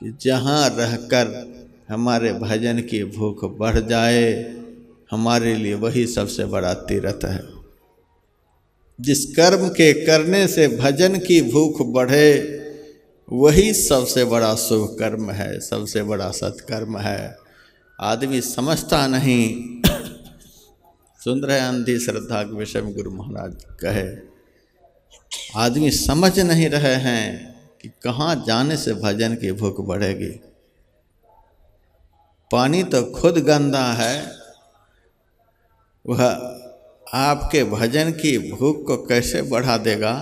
A: कि जहाँ रहकर हमारे भजन की भूख बढ़ जाए, हमारे लिए वही सबसे बड़ा तीर्थ है। जिस कर्म के करने से भजन की भूख बढ़े, वही सबसे बड़ा शुभ कर्म है, सबसे बड़ा सत्कर्म है। आदमी समझता नहीं सुन रहे अंधी श्रद्धा के विषय में गुरु महाराज कहे, आदमी समझ नहीं रहे हैं कि कहाँ जाने से भजन की भूख बढ़ेगी। पानी तो खुद गंदा है, वह आपके भजन की भूख को कैसे बढ़ा देगा?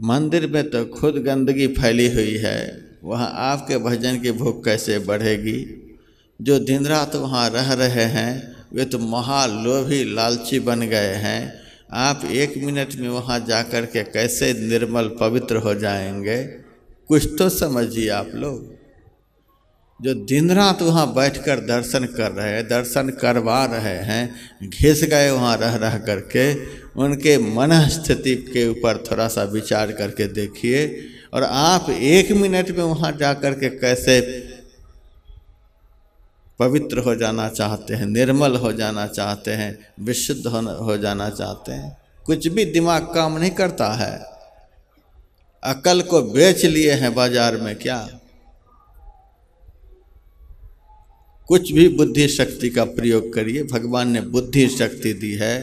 A: मंदिर में तो खुद गंदगी फैली हुई है, वह आपके भजन की भूख कैसे बढ़ेगी? जो दिन रात वहाँ रह रहे हैं, वे तो महालोभी लालची बन गए हैं। आप एक मिनट में वहाँ जा कर के कैसे निर्मल पवित्र हो जाएँगे? कुछ तो समझिए आप लोग। जो दिन रात वहाँ बैठकर दर्शन कर रहे हैं, दर्शन करवा रहे हैं, घिस गए वहाँ रह रह करके, उनके मन स्थिति के ऊपर थोड़ा सा विचार करके देखिए। और आप एक मिनट में वहाँ जा कर के कैसे पवित्र हो जाना चाहते हैं, निर्मल हो जाना चाहते हैं, विशुद्ध हो जाना चाहते हैं। कुछ भी दिमाग काम नहीं करता है। अकल को बेच लिए हैं बाज़ार में क्या? कुछ भी बुद्धि शक्ति का प्रयोग करिए। भगवान ने बुद्धि शक्ति दी है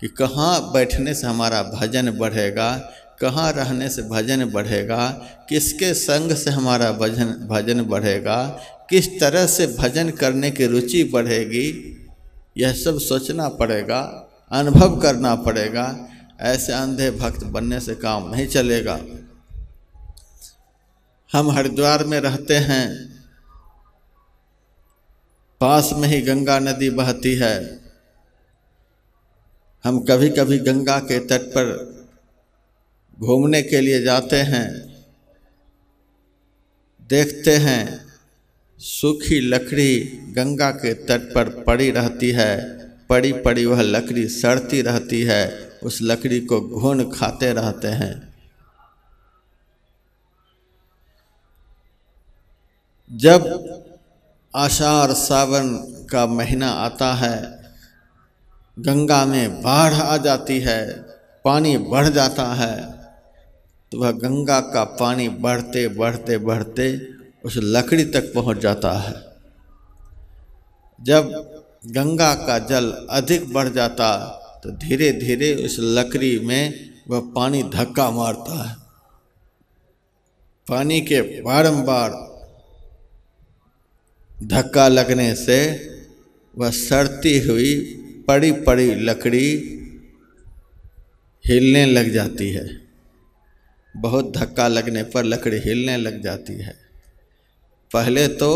A: कि कहाँ बैठने से हमारा भजन बढ़ेगा कहाँ रहने से भजन बढ़ेगा? किसके संग से हमारा भजन भजन बढ़ेगा? किस तरह से भजन करने की रुचि बढ़ेगी? यह सब सोचना पड़ेगा, अनुभव करना पड़ेगा। ऐसे अंधे भक्त बनने से काम नहीं चलेगा। हम हरिद्वार में रहते हैं। पास में ही गंगा नदी बहती है। हम कभी कभी गंगा के तट पर घूमने के लिए जाते हैं, देखते हैं, सूखी लकड़ी गंगा के तट पर पड़ी रहती है, पड़ी पड़ी वह लकड़ी सड़ती रहती है, उस लकड़ी को घून खाते रहते हैं। जब आषाढ़ सावन का महीना आता है, गंगा में बाढ़ आ जाती है, पानी बढ़ जाता है तो वह गंगा का पानी बढ़ते बढ़ते बढ़ते उस लकड़ी तक पहुँच जाता है। जब गंगा का जल अधिक बढ़ जाता तो धीरे धीरे उस लकड़ी में वह पानी धक्का मारता है। पानी के बारंबार धक्का लगने से वह सड़ती हुई पड़ी पड़ी लकड़ी हिलने लग जाती है। बहुत धक्का लगने पर लकड़ी हिलने लग जाती है। पहले तो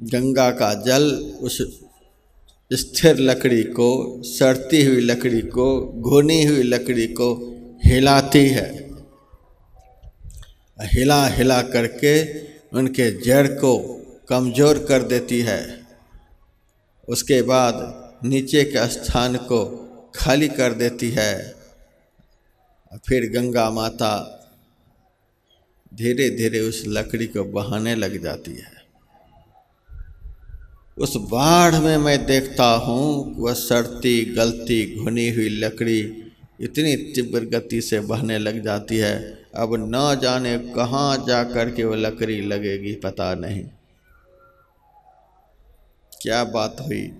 A: गंगा का जल उस स्थिर लकड़ी को, सड़ती हुई लकड़ी को, घुनी हुई लकड़ी को हिलाती है। हिला हिला करके उनके जड़ को कमज़ोर कर देती है। उसके बाद नीचे के स्थान को खाली कर देती है। फिर गंगा माता धीरे धीरे उस लकड़ी को बहाने लग जाती है। उस बाढ़ में मैं देखता हूँ वह सड़ती, गलती, घुनी हुई लकड़ी इतनी तीव्र गति से बहने लग जाती है। अब न जाने कहाँ जा कर के वो लकड़ी लगेगी पता नहीं। क्या बात हुई?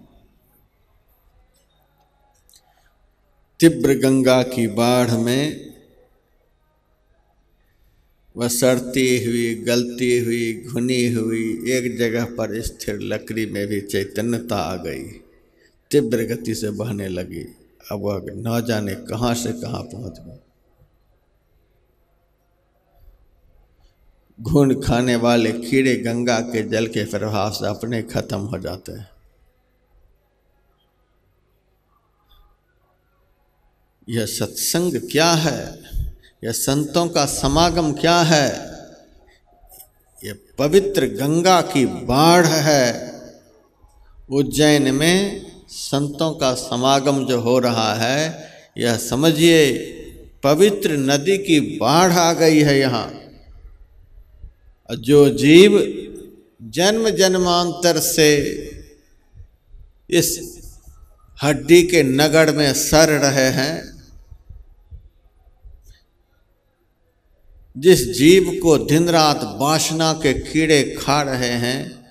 A: तीव्र गंगा की बाढ़ में वह सड़ती हुई, गलती हुई, घुनी हुई, एक जगह पर स्थिर लकड़ी में भी चैतन्यता आ गई। तीव्र गति से बहने लगी। अब वह न जाने कहाँ से कहाँ पहुँच गई। घून खाने वाले कीड़े गंगा के जल के प्रभाव से अपने खत्म हो जाते हैं। यह सत्संग क्या है? यह संतों का समागम क्या है? यह पवित्र गंगा की बाढ़ है। उज्जैन में संतों का समागम जो हो रहा है, यह समझिए, पवित्र नदी की बाढ़ आ गई है यहाँ। जो जीव जन्म जन्मांतर से इस हड्डी के नगड़ में सर रहे हैं जिस जीव को दिन रात वासना के कीड़े खा रहे हैं,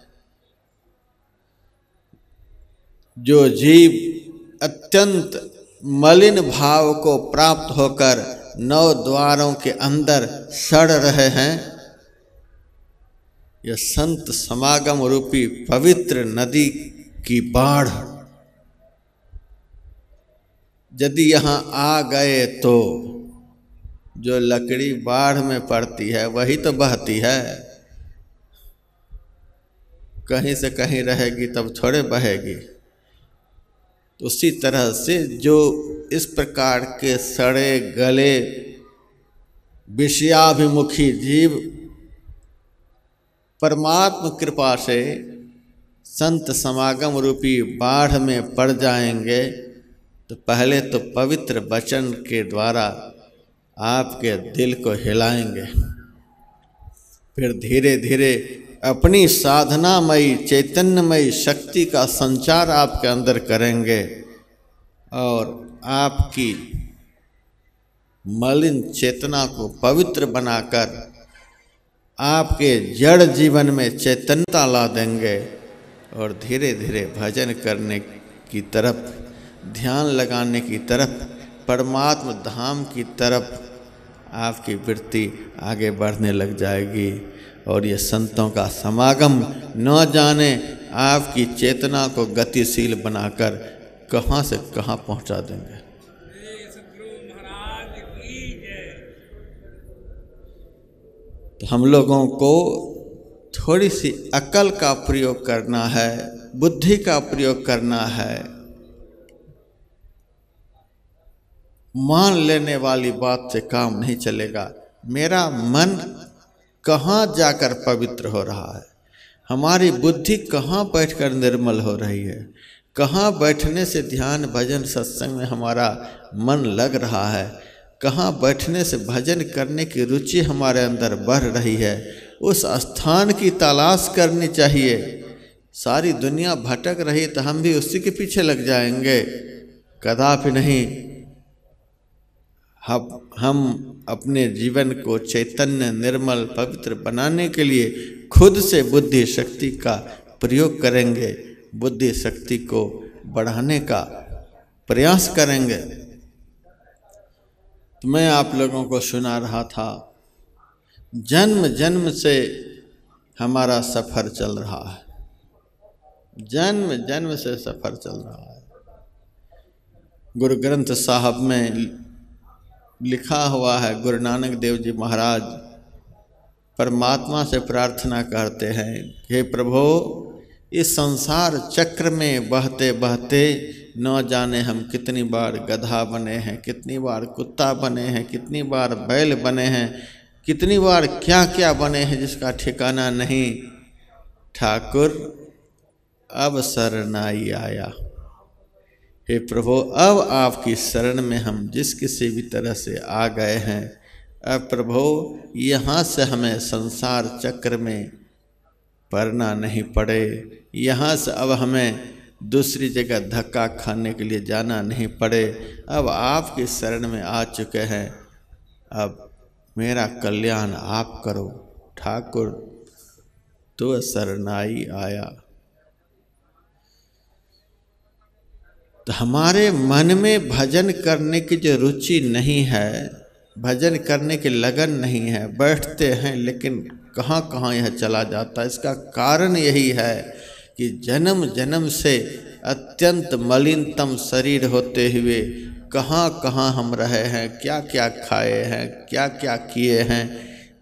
A: जो जीव अत्यंत मलिन भाव को प्राप्त होकर नौ द्वारों के अंदर सड़ रहे हैं, यह संत समागम रूपी पवित्र नदी की बाढ़। यदि यहाँ आ गए तो जो लकड़ी बाढ़ में पड़ती है, वही तो बहती है। कहीं से कहीं रहेगी, तब थोड़े बहेगी। तो उसी तरह से जो इस प्रकार के सड़े, गले, विषयाभिमुखी जीव, परमात्म कृपा से संत समागम रूपी बाढ़ में पड़ जाएँगे तो पहले तो पवित्र वचन के द्वारा आपके दिल को हिलाएँगे। फिर धीरे धीरे अपनी साधनामयी, चैतन्यमयी शक्ति का संचार आपके अंदर करेंगे और आपकी मलिन चेतना को पवित्र बनाकर आपके जड़ जीवन में चैतन्यता ला देंगे और धीरे धीरे भजन करने की तरफ़, ध्यान लगाने की तरफ़ परमात्म धाम की तरफ़ आपकी वृत्ति आगे बढ़ने लग जाएगी और ये संतों का समागम न जाने आपकी चेतना को गतिशील बनाकर कहाँ से कहाँ पहुँचा देंगे। तो हम लोगों को थोड़ी सी अकल का प्रयोग करना है, बुद्धि का प्रयोग करना है। मान लेने वाली बात से काम नहीं चलेगा। मेरा मन कहाँ जाकर पवित्र हो रहा है? हमारी बुद्धि कहाँ बैठकर निर्मल हो रही है? कहाँ बैठने से ध्यान, भजन, सत्संग में हमारा मन लग रहा है? कहाँ बैठने से भजन करने की रुचि हमारे अंदर बढ़ रही है? उस स्थान की तलाश करनी चाहिए। सारी दुनिया भटक रही तो हम भी उसी के पीछे लग जाएँगे। कदापि नहीं। हम हम अपने जीवन को चैतन्य, निर्मल, पवित्र बनाने के लिए खुद से बुद्धि शक्ति का प्रयोग करेंगे। बुद्धि शक्ति को बढ़ाने का प्रयास करेंगे। तो मैं आप लोगों को सुना रहा था, जन्म जन्म से हमारा सफ़र चल रहा है। जन्म जन्म से सफ़र चल रहा है। गुरु ग्रंथ साहब में लिखा हुआ है, गुरु नानक देव जी महाराज, परमात्मा से प्रार्थना करते हैं, हे प्रभु, इस संसार चक्र में बहते बहते न जाने हम कितनी बार गधा बने हैं, कितनी बार कुत्ता बने हैं, कितनी बार बैल बने हैं, कितनी बार क्या क्या बने हैं जिसका ठिकाना नहीं। ठाकुर, अब शरणाई आया। हे प्रभु, अब आपकी शरण में हम जिस किसी भी तरह से आ गए हैं, अब प्रभु, यहाँ से हमें संसार चक्र में पढ़ना नहीं पड़े। यहाँ से अब हमें दूसरी जगह धक्का खाने के लिए जाना नहीं पड़े। अब आपकी शरण में आ चुके हैं। अब मेरा कल्याण आप करो। ठाकुर तो शरणाई आया। तो हमारे मन में भजन करने की जो रुचि नहीं है, भजन करने की लगन नहीं है, बैठते हैं, लेकिन कहाँ कहाँ यह चला जाता है? इसका कारण यही है कि जन्म जन्म से अत्यंत मलिनतम शरीर होते हुए कहाँ कहाँ हम रहे हैं क्या क्या खाए हैं क्या क्या किए हैं,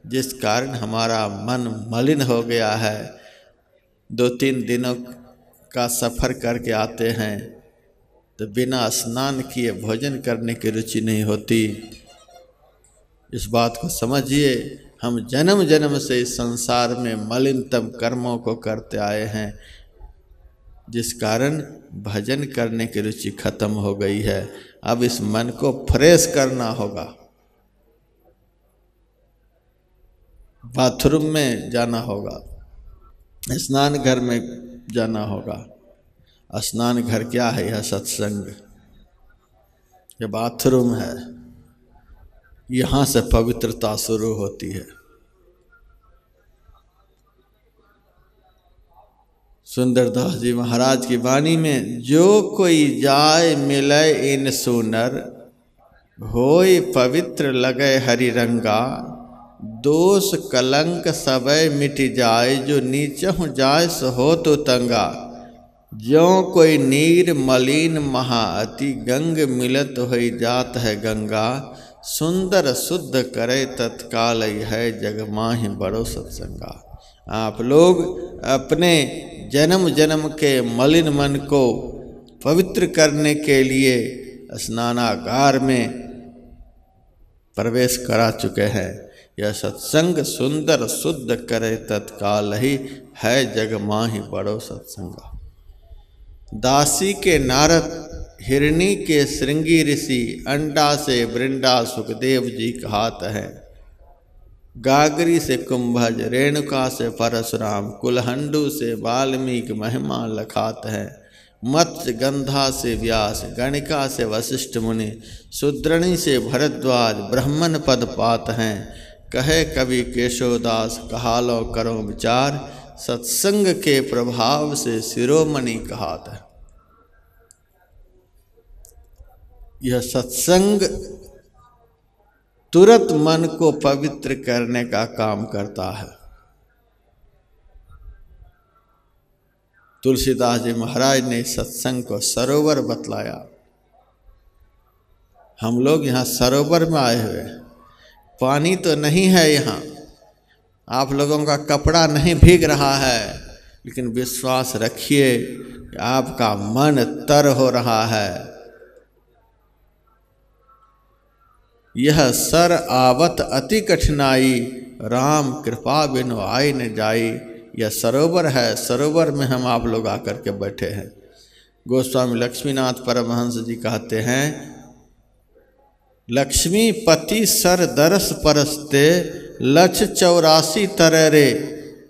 A: जिस कारण हमारा मन मलिन हो गया है। दो तीन दिनों का सफ़र करके आते हैं। तो बिना स्नान किए भोजन करने की रुचि नहीं होती। इस बात को समझिए, हम जन्म जन्म से इस संसार में मलिनतम कर्मों को करते आए हैं, जिस कारण भजन करने की रुचि खत्म हो गई है। अब इस मन को फ्रेश करना होगा। बाथरूम में जाना होगा, स्नान घर में जाना होगा। स्नान घर क्या है यह सत्संग? ये बाथरूम है। यहाँ से पवित्रता शुरू होती है। सुंदरदास जी महाराज की वाणी में, जो कोई जाय मिले इन सुनर, होय पवित्र लगे हरि रंगा दोष कलंक सबय मिट जाए जो नीचह जाय सो हो तो तंगा। ज्यो कोई नीर मलिन महाअति गंग मिलत हो जात है गंगा, सुंदर शुद्ध करे तत्काल है जगमाहि बड़ो सत्संगा। आप लोग अपने जन्म जन्म के मलिन मन को पवित्र करने के लिए स्नानागार में प्रवेश करा चुके हैं। यह सत्संग सुंदर शुद्ध करे तत्काल ही है जगमाही बड़ो सत्संगा। दासी के नारद, हिरणी के श्रृंगी ऋषि, अंडा से वृंडा सुखदेव जी कहात है। गागरी से कुंभज, रेणुका से परशुराम, कुलहंडू से वाल्मीकि महिमा लखात है। मत्स्य गंधा से व्यास, गणिका से वशिष्ठ मुनि, सुद्रणी से भरद्वाज, ब्राह्मण पद पात हैं। कहे कवि केशोदास कहालो करो विचार, सत्संग के प्रभाव से शिरोमणि कहात है। यह सत्संग तुरंत मन को पवित्र करने का काम करता है। तुलसीदास जी महाराज ने सत्संग को सरोवर बतलाया। हम लोग यहाँ सरोवर में आए हुए पानी तो नहीं है यहाँ। आप लोगों का कपड़ा नहीं भीग रहा है, लेकिन विश्वास रखिए, आपका मन तर हो रहा है। यह सर आवत अति कठिनाई, राम कृपा बिन आय न जाई यह सरोवर है, सरोवर में हम आप लोग आकर के बैठे हैं। गोस्वामी लक्ष्मीनाथ परमहंस जी कहते हैं, लक्ष्मी पति सर दरस परसते लक्ष चौरासी तरह रे।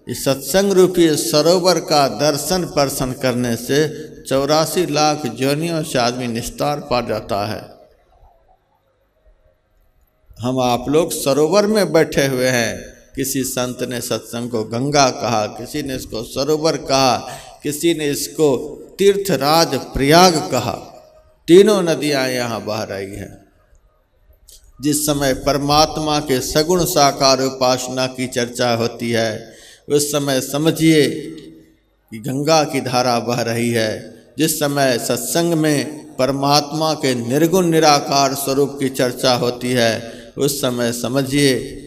A: इस सत्संग रूपी सरोवर का दर्शन पर्शन करने से चौरासी लाख जोनियों से आदमी निस्तार पा जाता है। हम आप लोग सरोवर में बैठे हुए हैं। किसी संत ने सत्संग को गंगा कहा, किसी ने इसको सरोवर कहा, किसी ने इसको तीर्थराज प्रयाग कहा। तीनों नदियाँ यहाँ बह रही हैं। जिस समय परमात्मा के सगुण साकार उपासना की चर्चा होती है, उस समय समझिए कि गंगा की धारा बह रही है। जिस समय सत्संग में परमात्मा के निर्गुण निराकार स्वरूप की चर्चा होती है उस समय समझिए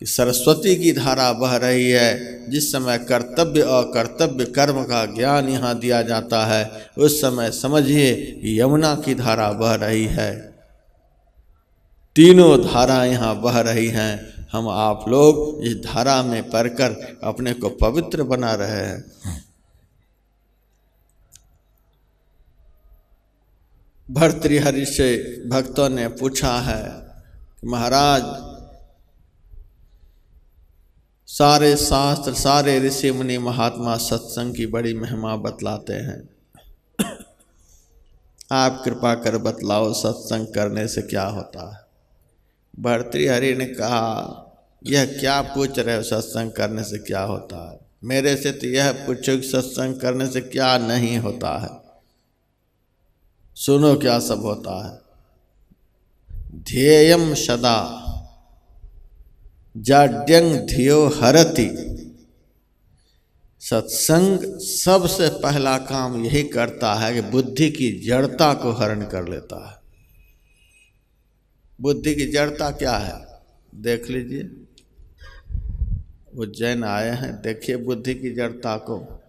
A: कि सरस्वती की धारा बह रही है। जिस समय कर्तव्य और कर्तव्य कर्म का ज्ञान यहाँ दिया जाता है, उस समय समझिए कि यमुना की धारा बह रही है। तीनों धारा यहाँ बह रही हैं। हम आप लोग इस धारा में पढ़कर अपने को पवित्र बना रहे हैं। भर्तृहरि से भक्तों ने पूछा है महाराज, सारे शास्त्र, सारे ऋषि मुनि महात्मा सत्संग की बड़ी महिमा बतलाते हैं। आप कृपा कर बतलाओ सत्संग करने से क्या होता है। भर्तृहरि ने कहा, यह क्या पूछ रहे हो सत्संग करने से क्या होता है? मेरे से तो यह पूछो कि सत्संग करने से क्या नहीं होता है। सुनो क्या सब होता है। ध्येयम सदा। जाड्यंग धियो हरति। सत्संग सबसे पहला काम यही करता है कि बुद्धि की जड़ता को हरण कर लेता है। बुद्धि की जड़ता क्या है? देख लीजिए। उज्जैन आए हैं, देखिए बुद्धि की जड़ता को।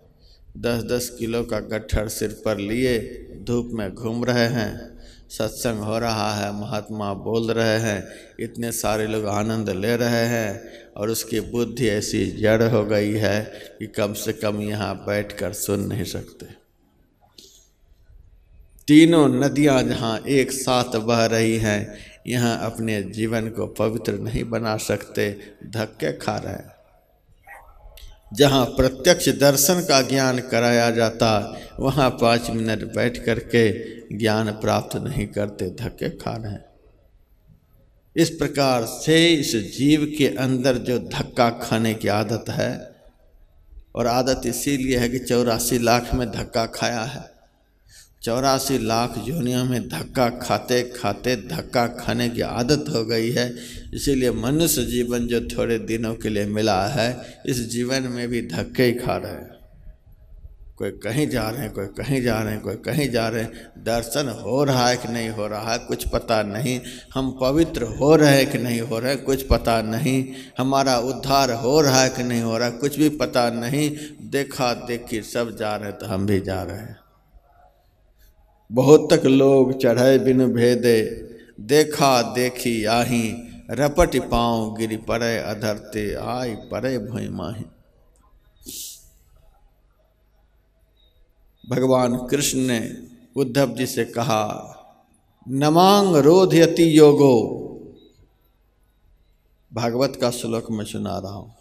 A: दस दस किलो का गट्ठर सिर पर लिए, धूप में घूम रहे हैं। सत्संग हो रहा है, महात्मा बोल रहे हैं, इतने सारे लोग आनंद ले रहे हैं और उसकी बुद्धि ऐसी जड़ हो गई है कि कम से कम यहाँ बैठकर सुन नहीं सकते। तीनों नदियाँ जहाँ एक साथ बह रही हैं, यहाँ अपने जीवन को पवित्र नहीं बना सकते, धक्के खा रहे हैं। जहाँ प्रत्यक्ष दर्शन का ज्ञान कराया जाता, वहाँ पाँच मिनट बैठ करके ज्ञान प्राप्त नहीं करते, धक्के खा रहे हैं। इस प्रकार से इस जीव के अंदर जो धक्का खाने की आदत है, और आदत इसीलिए है कि चौरासी लाख में धक्का खाया है। चौरासी लाख जोनियों में धक्का खाते खाते धक्का खाने की आदत हो गई है। इसीलिए मनुष्य जीवन जो थोड़े दिनों के लिए मिला है, इस जीवन में भी धक्के ही खा रहे हैं। कोई कहीं जा रहे हैं, कोई कहीं जा रहे हैं, कोई कहीं जा रहे हैं। दर्शन हो रहा है कि नहीं हो रहा है, कुछ पता नहीं। हम पवित्र हो रहे हैं कि नहीं हो रहे कुछ पता नहीं। हमारा उद्धार हो रहा है कि नहीं हो रहा कुछ भी पता नहीं। देखा देखी सब जा रहे हैं तो हम भी जा रहे हैं। बहुत तक लोग चढ़े बिन भेदे, देखा देखी आही, रपट पाँव गिर पड़े अधरते आई परे भई माही। भगवान कृष्ण ने उद्धव जी से कहा, नमांग रोध यति योगो। भागवत का श्लोक मैं सुना रहा हूँ।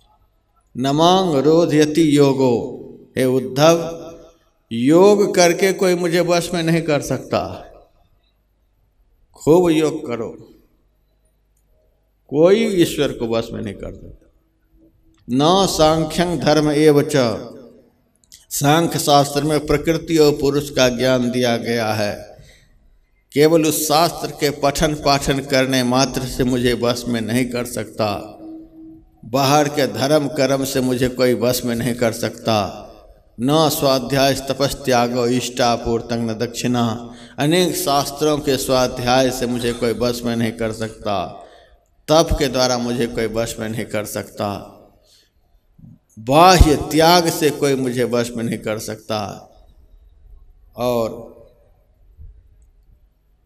A: नमांग रोधयति योगो। हे उद्धव योग करके कोई मुझे बस में नहीं कर सकता। खूब योग करो। कोई ईश्वर को बस में नहीं कर सकता। न सांख्यं धर्म एवच सांख्य शास्त्र में प्रकृति और पुरुष का ज्ञान दिया गया है। केवल उस शास्त्र के पठन पाठन करने मात्र से मुझे बस में नहीं कर सकता। बाहर के धर्म कर्म से मुझे कोई बस में नहीं कर सकता। न स्वाध्याय तपस्त्याग इष्टापूर्तंग न दक्षिणा। अनेक शास्त्रों के स्वाध्याय से मुझे कोई बस में नहीं कर सकता। तप के द्वारा मुझे कोई बस में नहीं कर सकता। बाह्य त्याग से कोई मुझे बस में नहीं कर सकता। और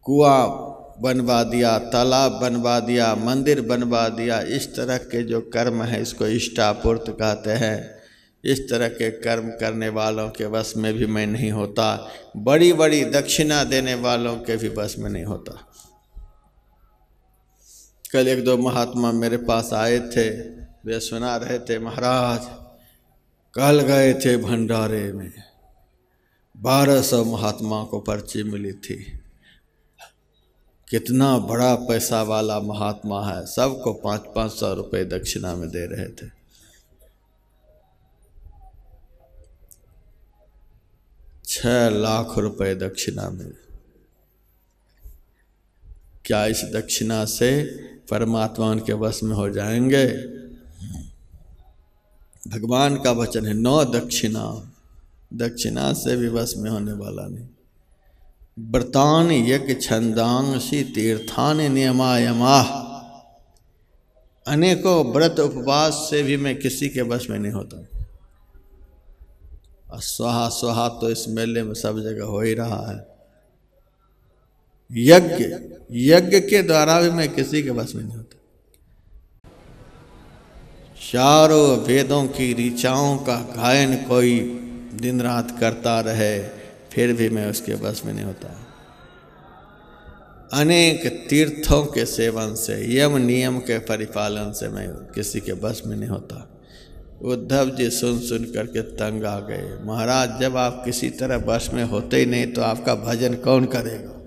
A: कुआँ बनवा दिया, तालाब बनवा दिया, मंदिर बनवा दिया, इस तरह के जो कर्म है, इसको इष्टापूर्त कहते हैं। इस तरह के कर्म करने वालों के बस में भी मैं नहीं होता। बड़ी बड़ी दक्षिणा देने वालों के भी बस में नहीं होता। कल एक दो महात्मा मेरे पास आए थे, वे सुना रहे थे, महाराज, कल गए थे भंडारे में। बारह सौ महात्मा को पर्ची मिली थी। कितना बड़ा पैसा वाला महात्मा है, सबको पाँच पाँच सौ रुपये दक्षिणा में दे रहे थे। छः लाख रुपए दक्षिणा में। क्या इस दक्षिणा से परमात्मा उनके वश में हो जाएँगे? भगवान का वचन है, नौ दक्षिणा दक्षिणा से भी वश में होने वाला नहीं। व्रतान यज्ञ छंदांशी तीर्थान नियमायमाह अनेकों व्रत उपवास से भी मैं किसी के वश में नहीं होता। और स्वाहा स्वाहा तो इस मेले में सब जगह हो ही रहा है। यज्ञ यज्ञ के द्वारा भी मैं किसी के बस में नहीं होता। चारों वेदों की ऋचाओं का गायन कोई दिन रात करता रहे, फिर भी मैं उसके बस में नहीं होता। अनेक तीर्थों के सेवन से, यम नियम के परिपालन से मैं किसी के बस में नहीं होता। उद्धव जी सुन सुन करके तंग आ गए। महाराज, जब आप किसी तरह बस में होते ही नहीं तो आपका भजन कौन करेगा?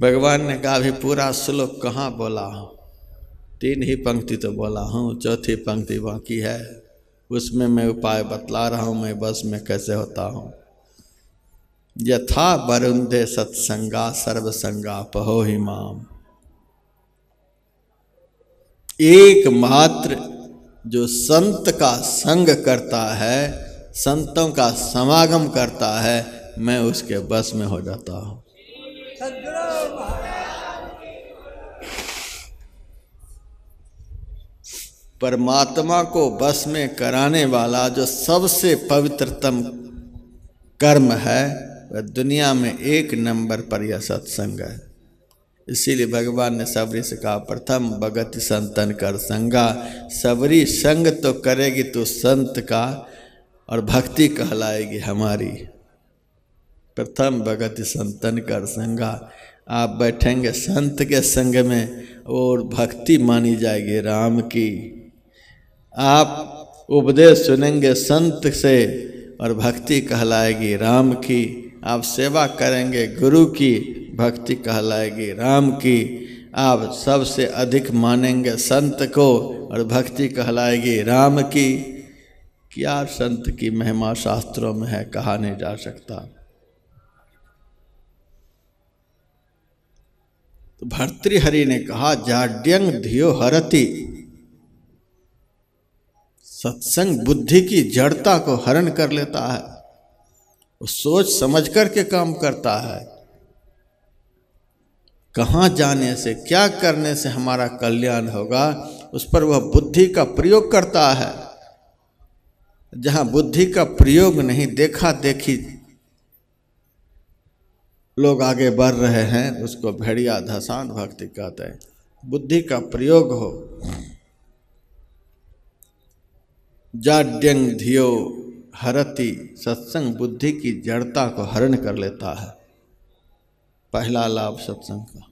A: भगवान ने कहा, अभी पूरा श्लोक कहाँ बोला? हूँ तीन ही पंक्ति तो बोला, हूँ, चौथी पंक्ति बाकी है। उसमें मैं उपाय बतला रहा हूँ, मैं बस में कैसे होता हूँ? यथा वरुंदे सत्संगा, सर्वसंगा पहो ही माम एक मात्र जो संत का संग करता है, संतों का समागम करता है, मैं उसके बस में हो जाता हूँ। परमात्मा को बस में कराने वाला जो सबसे पवित्रतम कर्म है, वह दुनिया में एक नंबर पर यह सत्संग है। इसीलिए भगवान ने सबरी से कहा, प्रथम भगत संतन कर संगा। सबरी संग तो करेगी तो संत का और भक्ति कहलाएगी हमारी। प्रथम भगत संतन कर संगा। आप बैठेंगे संत के संग में और भक्ति मानी जाएगी राम की। आप उपदेश सुनेंगे संत से और भक्ति कहलाएगी राम की। आप सेवा करेंगे गुरु की। भक्ति कहलाएगी। राम की आप सबसे अधिक मानेंगे संत को और भक्ति कहलाएगी राम की। क्या संत की महिमा शास्त्रों में है? कहा नहीं जा सकता। तो भर्तृहरि ने कहा, जाड्यंग धियो हरती। सत्संग बुद्धि की जड़ता को हरण कर लेता है। वो सोच समझ कर के काम करता है। कहाँ जाने से, क्या करने से हमारा कल्याण होगा, उस पर वह बुद्धि का प्रयोग करता है। जहाँ बुद्धि का प्रयोग नहीं देखा देखी लोग आगे बढ़ रहे हैं, उसको भेड़िया धसान भक्ति कहते हैं। बुद्धि का प्रयोग हो। जाड्यंग धियो हरति सत्संग बुद्धि की जड़ता को हरण कर लेता है। पहला लाभ सत्संग का।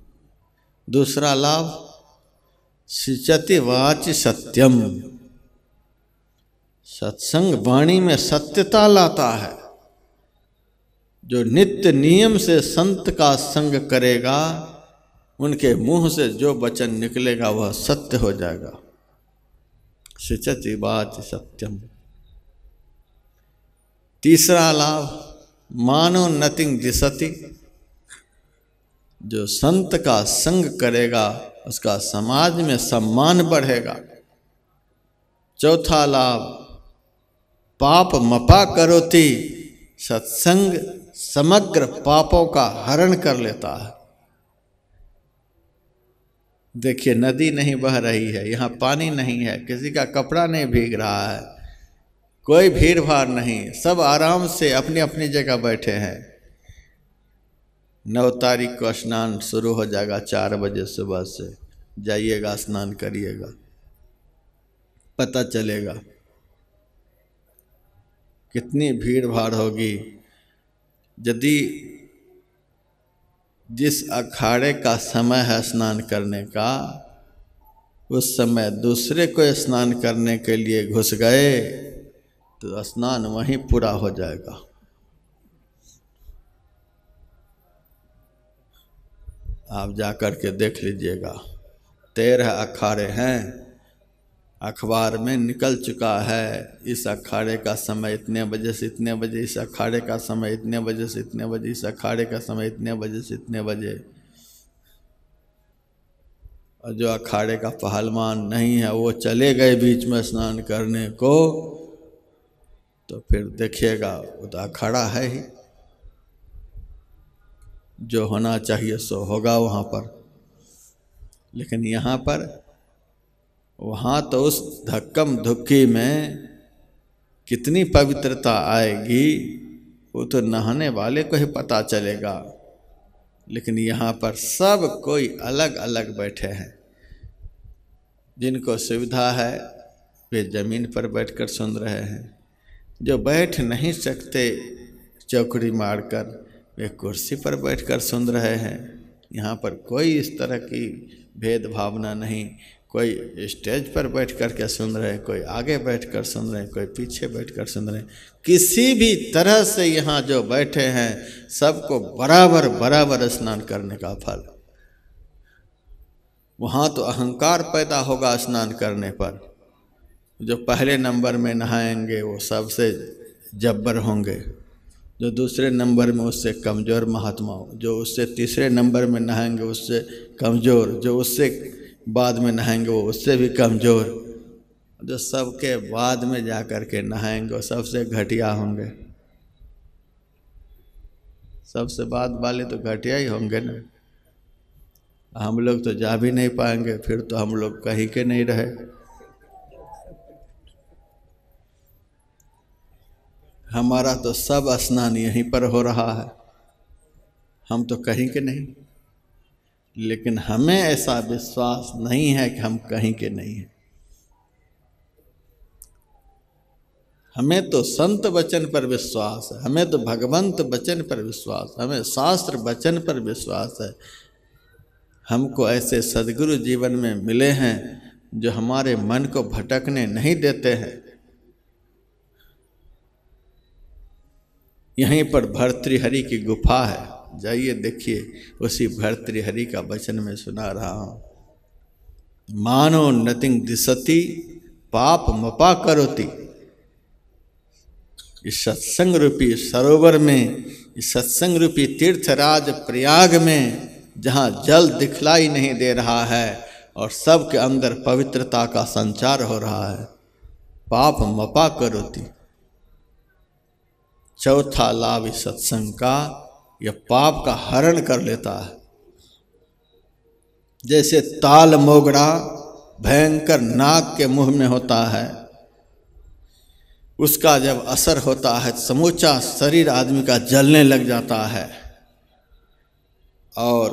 A: दूसरा लाभ, सिचति वाच सत्यम। सत्संग वाणी में सत्यता लाता है। जो नित्य नियम से संत का संग करेगा, उनके मुँह से जो वचन निकलेगा, वह सत्य हो जाएगा। सिचति वाच सत्यम। तीसरा लाभ, मानो नथिंग दिशति जो संत का संग करेगा, उसका समाज में सम्मान बढ़ेगा। चौथा लाभ, पाप मपा करोती, सत्संग समग्र पापों का हरण कर लेता है। देखिए, नदी नहीं बह रही है, यहाँ पानी नहीं है, किसी का कपड़ा नहीं भीग रहा है, कोई भीड़ भाड़ नहीं, सब आराम से अपनी अपनी जगह बैठे हैं। नौ तारीख को स्नान शुरू हो जाएगा चार बजे सुबह से। जाइएगा, स्नान करिएगा। पता चलेगा कितनी भीड़ भाड़ होगी। यदि जिस अखाड़े का समय है स्नान करने का, उस समय दूसरे को स्नान करने के लिए घुस गए तो स्नान वहीं पूरा हो जाएगा। आप जा कर के देख लीजिएगा। तेरह अखाड़े हैं। अखबार में निकल चुका है। इस अखाड़े का समय इतने बजे से इतने बजे, इस अखाड़े का समय इतने बजे से इतने बजे, इस अखाड़े का समय इतने बजे से इतने बजे। और जो अखाड़े का पहलवान नहीं है, वो चले गए बीच में स्नान करने को। तो फिर देखिएगा, वो तो अखाड़ा है ही। जो होना चाहिए सो होगा वहाँ पर। लेकिन यहाँ पर वहाँ तो उस धक्कम धुक्की में कितनी पवित्रता आएगी, वो तो नहाने वाले को ही पता चलेगा। लेकिन यहाँ पर सब कोई अलग अलग बैठे हैं। जिनको सुविधा है, वे ज़मीन पर बैठकर सुन रहे हैं। जो बैठ नहीं सकते, चौकड़ी मारकर वे कुर्सी पर बैठकर सुन रहे हैं। यहाँ पर कोई इस तरह की भेद भावना नहीं। कोई स्टेज पर बैठ कर के सुन रहे हैं? कोई आगे बैठ कर सुन रहे हैं? कोई पीछे बैठ कर सुन रहे हैं? किसी भी तरह से यहाँ जो बैठे हैं, सबको बराबर बराबर स्नान करने का फल। वहाँ तो अहंकार पैदा होगा स्नान करने पर। जो पहले नंबर में नहाएँगे, वो सबसे जब्बर होंगे। जो दूसरे नंबर में उससे कमज़ोर महात्मा हो, जो उससे तीसरे नंबर में नहाएँगे, उससे कमज़ोर, जो उससे बाद में नहाएँगे, वो उससे भी कमज़ोर। जो सबके बाद में जा कर के नहाएँगे, वो सबसे घटिया होंगे। सबसे बाद वाले तो घटिया ही होंगे ना। हम लोग तो जा भी नहीं पाएँगे, फिर तो हम लोग कहीं के नहीं रहे। हमारा तो सब स्नान यहीं पर हो रहा है। हम तो कहीं के नहीं, लेकिन हमें ऐसा विश्वास नहीं है कि हम कहीं के नहीं हैं। हमें तो संत वचन पर विश्वास है, हमें तो भगवंत वचन पर विश्वास हमें शास्त्र वचन पर विश्वास है। हमको ऐसे सदगुरु जीवन में मिले हैं जो हमारे मन को भटकने नहीं देते हैं। यहीं पर भर्तृहरि की गुफा है। जाइए, देखिए, उसी भर्तृहरि का वचन में सुना रहा हूँ। मानो नथिंग दिशति पाप मपा करोती। इस सत्संग रूपी सरोवर में, इस सत्संग रूपी तीर्थराज प्रयाग में, जहाँ जल दिखलाई नहीं दे रहा है और सबके अंदर पवित्रता का संचार हो रहा है, पाप मपा करोती। चौथा लाभ इस सत्संग का यह पाप का हरण कर लेता है। जैसे ताल मोगड़ा भयंकर नाक के मुँह में होता है, उसका जब असर होता है, समूचा शरीर आदमी का जलने लग जाता है, और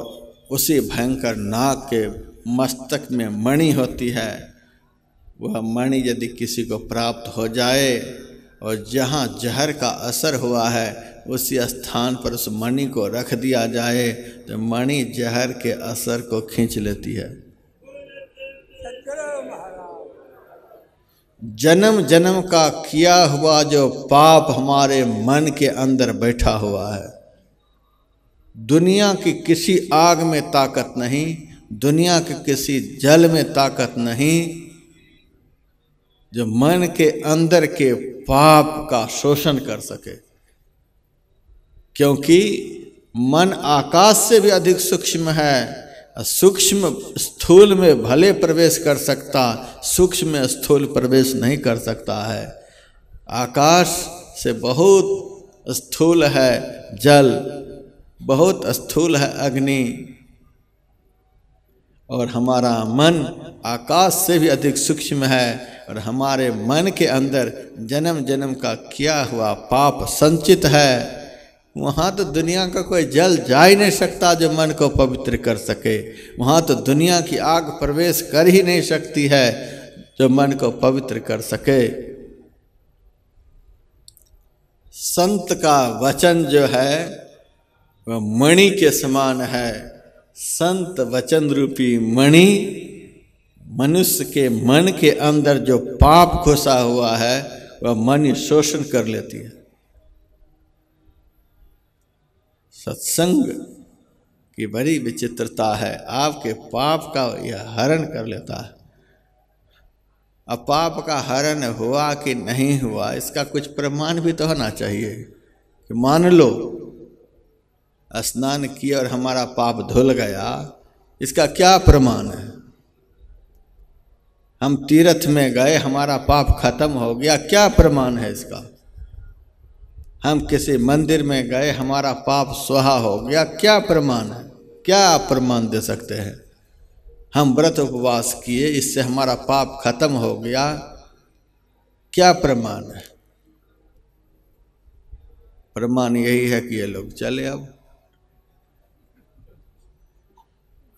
A: उसी भयंकर नाक के मस्तक में मणि होती है, वह मणि यदि किसी को प्राप्त हो जाए और जहाँ जहर का असर हुआ है, उसी स्थान पर उस मणि को रख दिया जाए तो मणि जहर के असर को खींच लेती है। जन्म जन्म का किया हुआ जो पाप हमारे मन के अंदर बैठा हुआ है। दुनिया की किसी आग में ताकत नहीं, दुनिया के किसी जल में ताकत नहीं, जो मन के अंदर के पाप का शोषण कर सके। क्योंकि मन आकाश से भी अधिक सूक्ष्म है, सूक्ष्म स्थूल में भले प्रवेश कर सकता, सूक्ष्म स्थूल प्रवेश नहीं कर सकता है। आकाश से बहुत स्थूल है जल, बहुत स्थूल है अग्नि और हमारा मन आकाश से भी अधिक सूक्ष्म है और हमारे मन के अंदर जन्म जन्म का किया हुआ पाप संचित है। वहाँ तो दुनिया का कोई जल जा ही नहीं सकता जो मन को पवित्र कर सके। वहाँ तो दुनिया की आग प्रवेश कर ही नहीं सकती है जो मन को पवित्र कर सके। संत का वचन जो है, वह मणि के समान है। संत वचन रूपी मणि मनुष्य के मन के अंदर जो पाप घुसा हुआ है, वह मणि शोषण कर लेती है। सत्संग की बड़ी विचित्रता है। आपके पाप का यह हरण कर लेता है। अब पाप का हरण हुआ कि नहीं हुआ, इसका कुछ प्रमाण भी तो होना चाहिए। कि मान लो स्नान किया और हमारा पाप धुल गया, इसका क्या प्रमाण है? हम तीर्थ में गए, हमारा पाप खत्म हो गया, क्या प्रमाण है इसका? हम किसी मंदिर में गए, हमारा पाप सुहा हो गया, क्या प्रमाण है? क्या आप प्रमाण दे सकते हैं? हम व्रत उपवास किए, इससे हमारा पाप खत्म हो गया, क्या प्रमाण है? प्रमाण यही है कि ये लोग चले अब।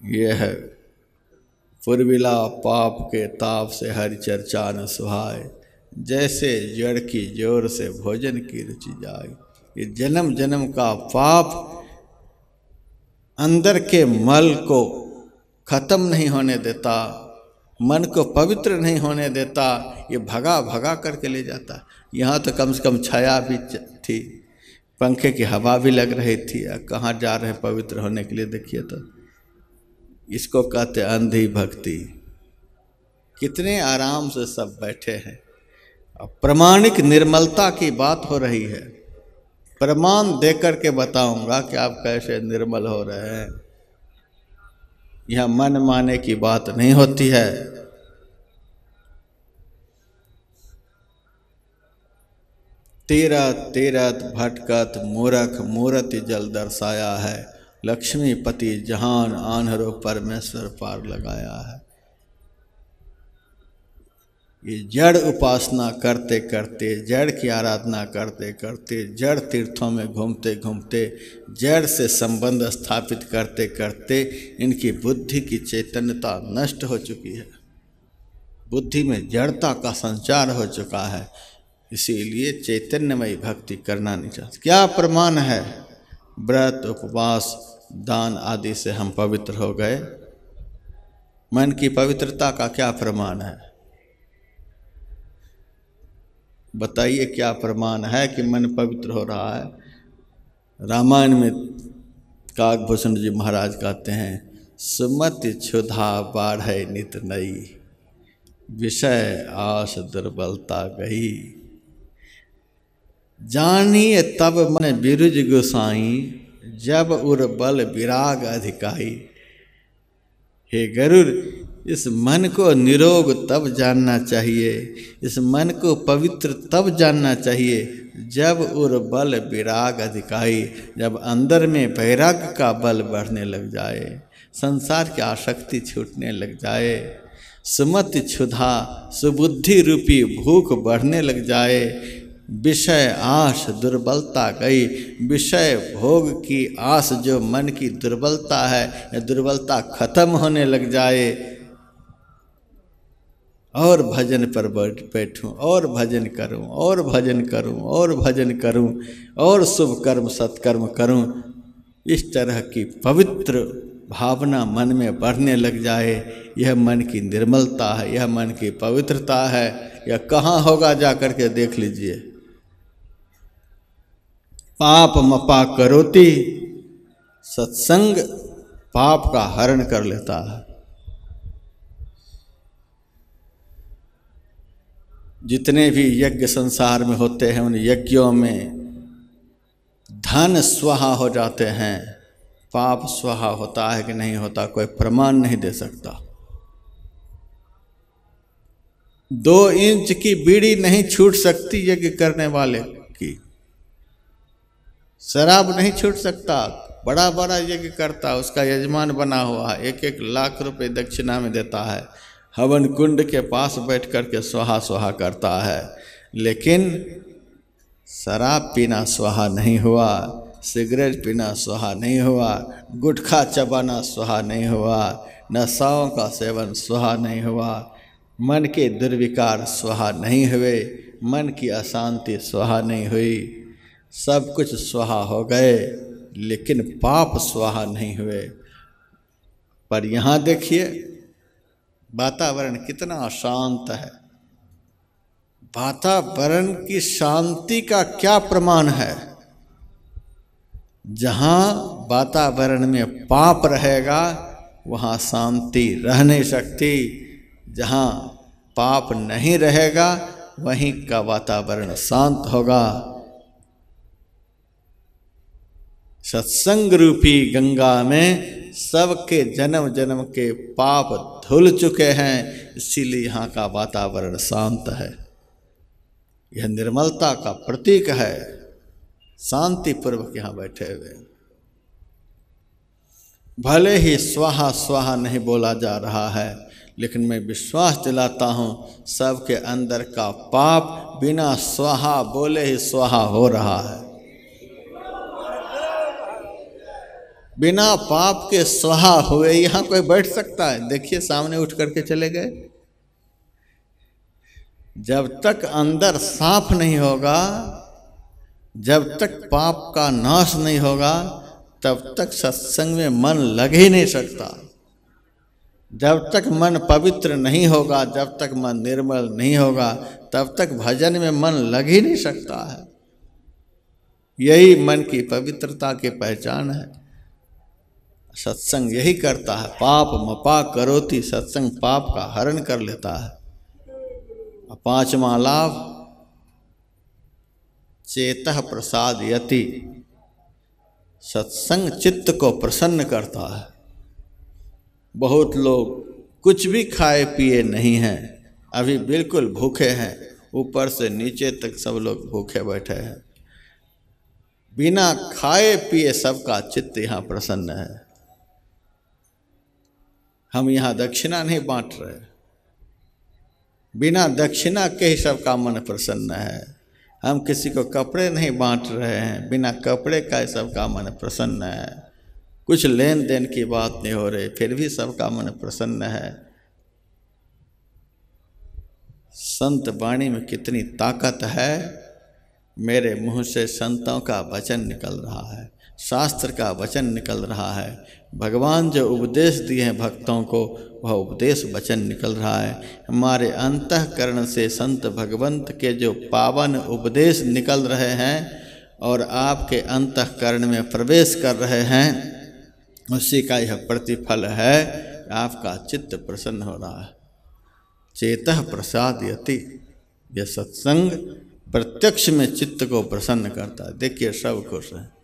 A: ये है। पूर्विला पाप के ताप से हर चर्चा न सुहाए, जैसे जड़ की ज़ोर से भोजन की रुचि जाए। ये जन्म जन्म का पाप अंदर के मल को खत्म नहीं होने देता, मन को पवित्र नहीं होने देता, ये भगा भगा करके ले जाता। यहाँ तो कम से कम छाया भी थी, पंखे की हवा भी लग रही थी। कहाँ जा रहे पवित्र होने के लिए? देखिए तो इसको कहते अंधी भक्ति। कितने आराम से सब बैठे हैं। प्रमाणिक निर्मलता की बात हो रही है। प्रमाण देकर के बताऊँगा कि आप कैसे निर्मल हो रहे हैं। यह मन माने की बात नहीं होती है। तीरथ तीरथ भटकत मूरख मूर्त जल दर्शाया है। लक्ष्मीपति जहान आन्हरो परमेश्वर पार लगाया है। ये जड़ उपासना करते करते, जड़ की आराधना करते करते, जड़ तीर्थों में घूमते घूमते, जड़ से संबंध स्थापित करते करते इनकी बुद्धि की चैतन्यता नष्ट हो चुकी है। बुद्धि में जड़ता का संचार हो चुका है, इसीलिए चैतन्यमयी भक्ति करना नहीं चाहते। क्या प्रमाण है? व्रत, उपवास, दान आदि से हम पवित्र हो गए। मन की पवित्रता का क्या प्रमाण है? बताइए क्या प्रमाण है कि मन पवित्र हो रहा है? रामायण में काकभूषण जी महाराज कहते हैं, सुमति क्षुधा बाढ़ नित नई, विषय आस दुर्बलता गई। जानिए तब मन बिरुज गोसाई, जब उर बल विराग अधिकाई। हे गरुड़ इस मन को निरोग तब जानना चाहिए, इस मन को पवित्र तब जानना चाहिए, जब उर बल विराग अधिकाई, जब अंदर में वैराग्य का बल बढ़ने लग जाए, संसार की आसक्ति छूटने लग जाए, सुमत क्षुधा, सुबुद्धि रूपी भूख बढ़ने लग जाए विषय आश दुर्बलता गई। विषय भोग की आस जो मन की दुर्बलता है, या दुर्बलता खत्म होने लग जाए, और भजन पर बैठूं और भजन करूँ, और भजन करूँ, और भजन करूँ, और शुभ कर्म, सत्कर्म करूँ, इस तरह की पवित्र भावना मन में बढ़ने लग जाए। यह मन की निर्मलता है, यह मन की पवित्रता है। यह कहाँ होगा जा कर के देख लीजिए। पाप मपा करोती, सत्संग पाप का हरण कर लेता है। जितने भी यज्ञ संसार में होते हैं, उन यज्ञों में धन स्वाहा हो जाते हैं। पाप स्वाहा होता है कि नहीं होता, कोई प्रमाण नहीं दे सकता। दो इंच की बीड़ी नहीं छूट सकती यज्ञ करने वाले। शराब नहीं छूट सकता। बड़ा बड़ा यज्ञ करता, उसका यजमान बना हुआ है। एक एक लाख रुपए दक्षिणा में देता है। हवन कुंड के पास बैठ कर के सुहा सुहा करता है। लेकिन शराब पीना सुहा नहीं हुआ, सिगरेट पीना सुहा नहीं हुआ, गुटखा चबाना सुहा नहीं हुआ, नशाओं का सेवन सुहा नहीं हुआ, मन के दुर्विकार सुहा नहीं हुए, मन की अशांति सुहा नहीं हुई। सब कुछ सुहा हो गए, लेकिन पाप सुहा नहीं हुए। पर यहाँ देखिए, वातावरण कितना शांत है। वातावरण की शांति का क्या प्रमाण है? जहाँ वातावरण में पाप रहेगा, वहाँ शांति रह नहीं सकती। जहाँ पाप नहीं रहेगा, वहीं का वातावरण शांत होगा। सत्संग रूपी गंगा में सबके जन्म जन्म के पाप धुल चुके हैं, इसीलिए यहाँ का वातावरण शांत है। यह निर्मलता का प्रतीक है। शांतिपूर्वक यहाँ बैठे हुए भले ही स्वाहा स्वाहा नहीं बोला जा रहा है, लेकिन मैं विश्वास दिलाता हूँ, सबके अंदर का पाप बिना स्वाहा बोले ही स्वाहा हो रहा है। बिना पाप के स्वाहा हुए यहाँ कोई बैठ सकता है? देखिए, सामने उठ करके चले गए। जब तक अंदर साफ़ नहीं होगा, जब तक पाप का नाश नहीं होगा, तब तक सत्संग में मन लग ही नहीं सकता। जब तक मन पवित्र नहीं होगा, जब तक मन निर्मल नहीं होगा, तब तक भजन में मन लग ही नहीं सकता है। यही मन की पवित्रता की पहचान है। सत्संग यही करता है। पाप मपा करोती, सत्संग पाप का हरण कर लेता है। पांचवा लाभ, चेत प्रसाद यति। सत्संग चित्त को प्रसन्न करता है। बहुत लोग कुछ भी खाए पिए नहीं हैं, अभी बिल्कुल भूखे हैं, ऊपर से नीचे तक सब लोग भूखे बैठे हैं। बिना खाए पिए सबका चित्त यहाँ प्रसन्न है। हम यहाँ दक्षिणा नहीं बांट रहे। बिना दक्षिणा के ही सबका मन प्रसन्न है। हम किसी को कपड़े नहीं बांट रहे हैं। बिना कपड़े का ही सबका मन प्रसन्न है। कुछ लेन देन की बात नहीं हो रही, फिर भी सबका मन प्रसन्न है। संत वाणी में कितनी ताकत है। मेरे मुँह से संतों का वचन निकल रहा है। शास्त्र का वचन निकल रहा है। भगवान जो उपदेश दिए हैं भक्तों को, वह उपदेश वचन निकल रहा है। हमारे अंतकरण से संत भगवंत के जो पावन उपदेश निकल रहे हैं और आपके अंतकरण में प्रवेश कर रहे हैं, उसी का यह प्रतिफल है। आपका चित्त प्रसन्न हो रहा है। चेत प्रसाद यति यह सत्संग प्रत्यक्ष में चित्त को प्रसन्न करता है। देखिए, सब खुश हैं।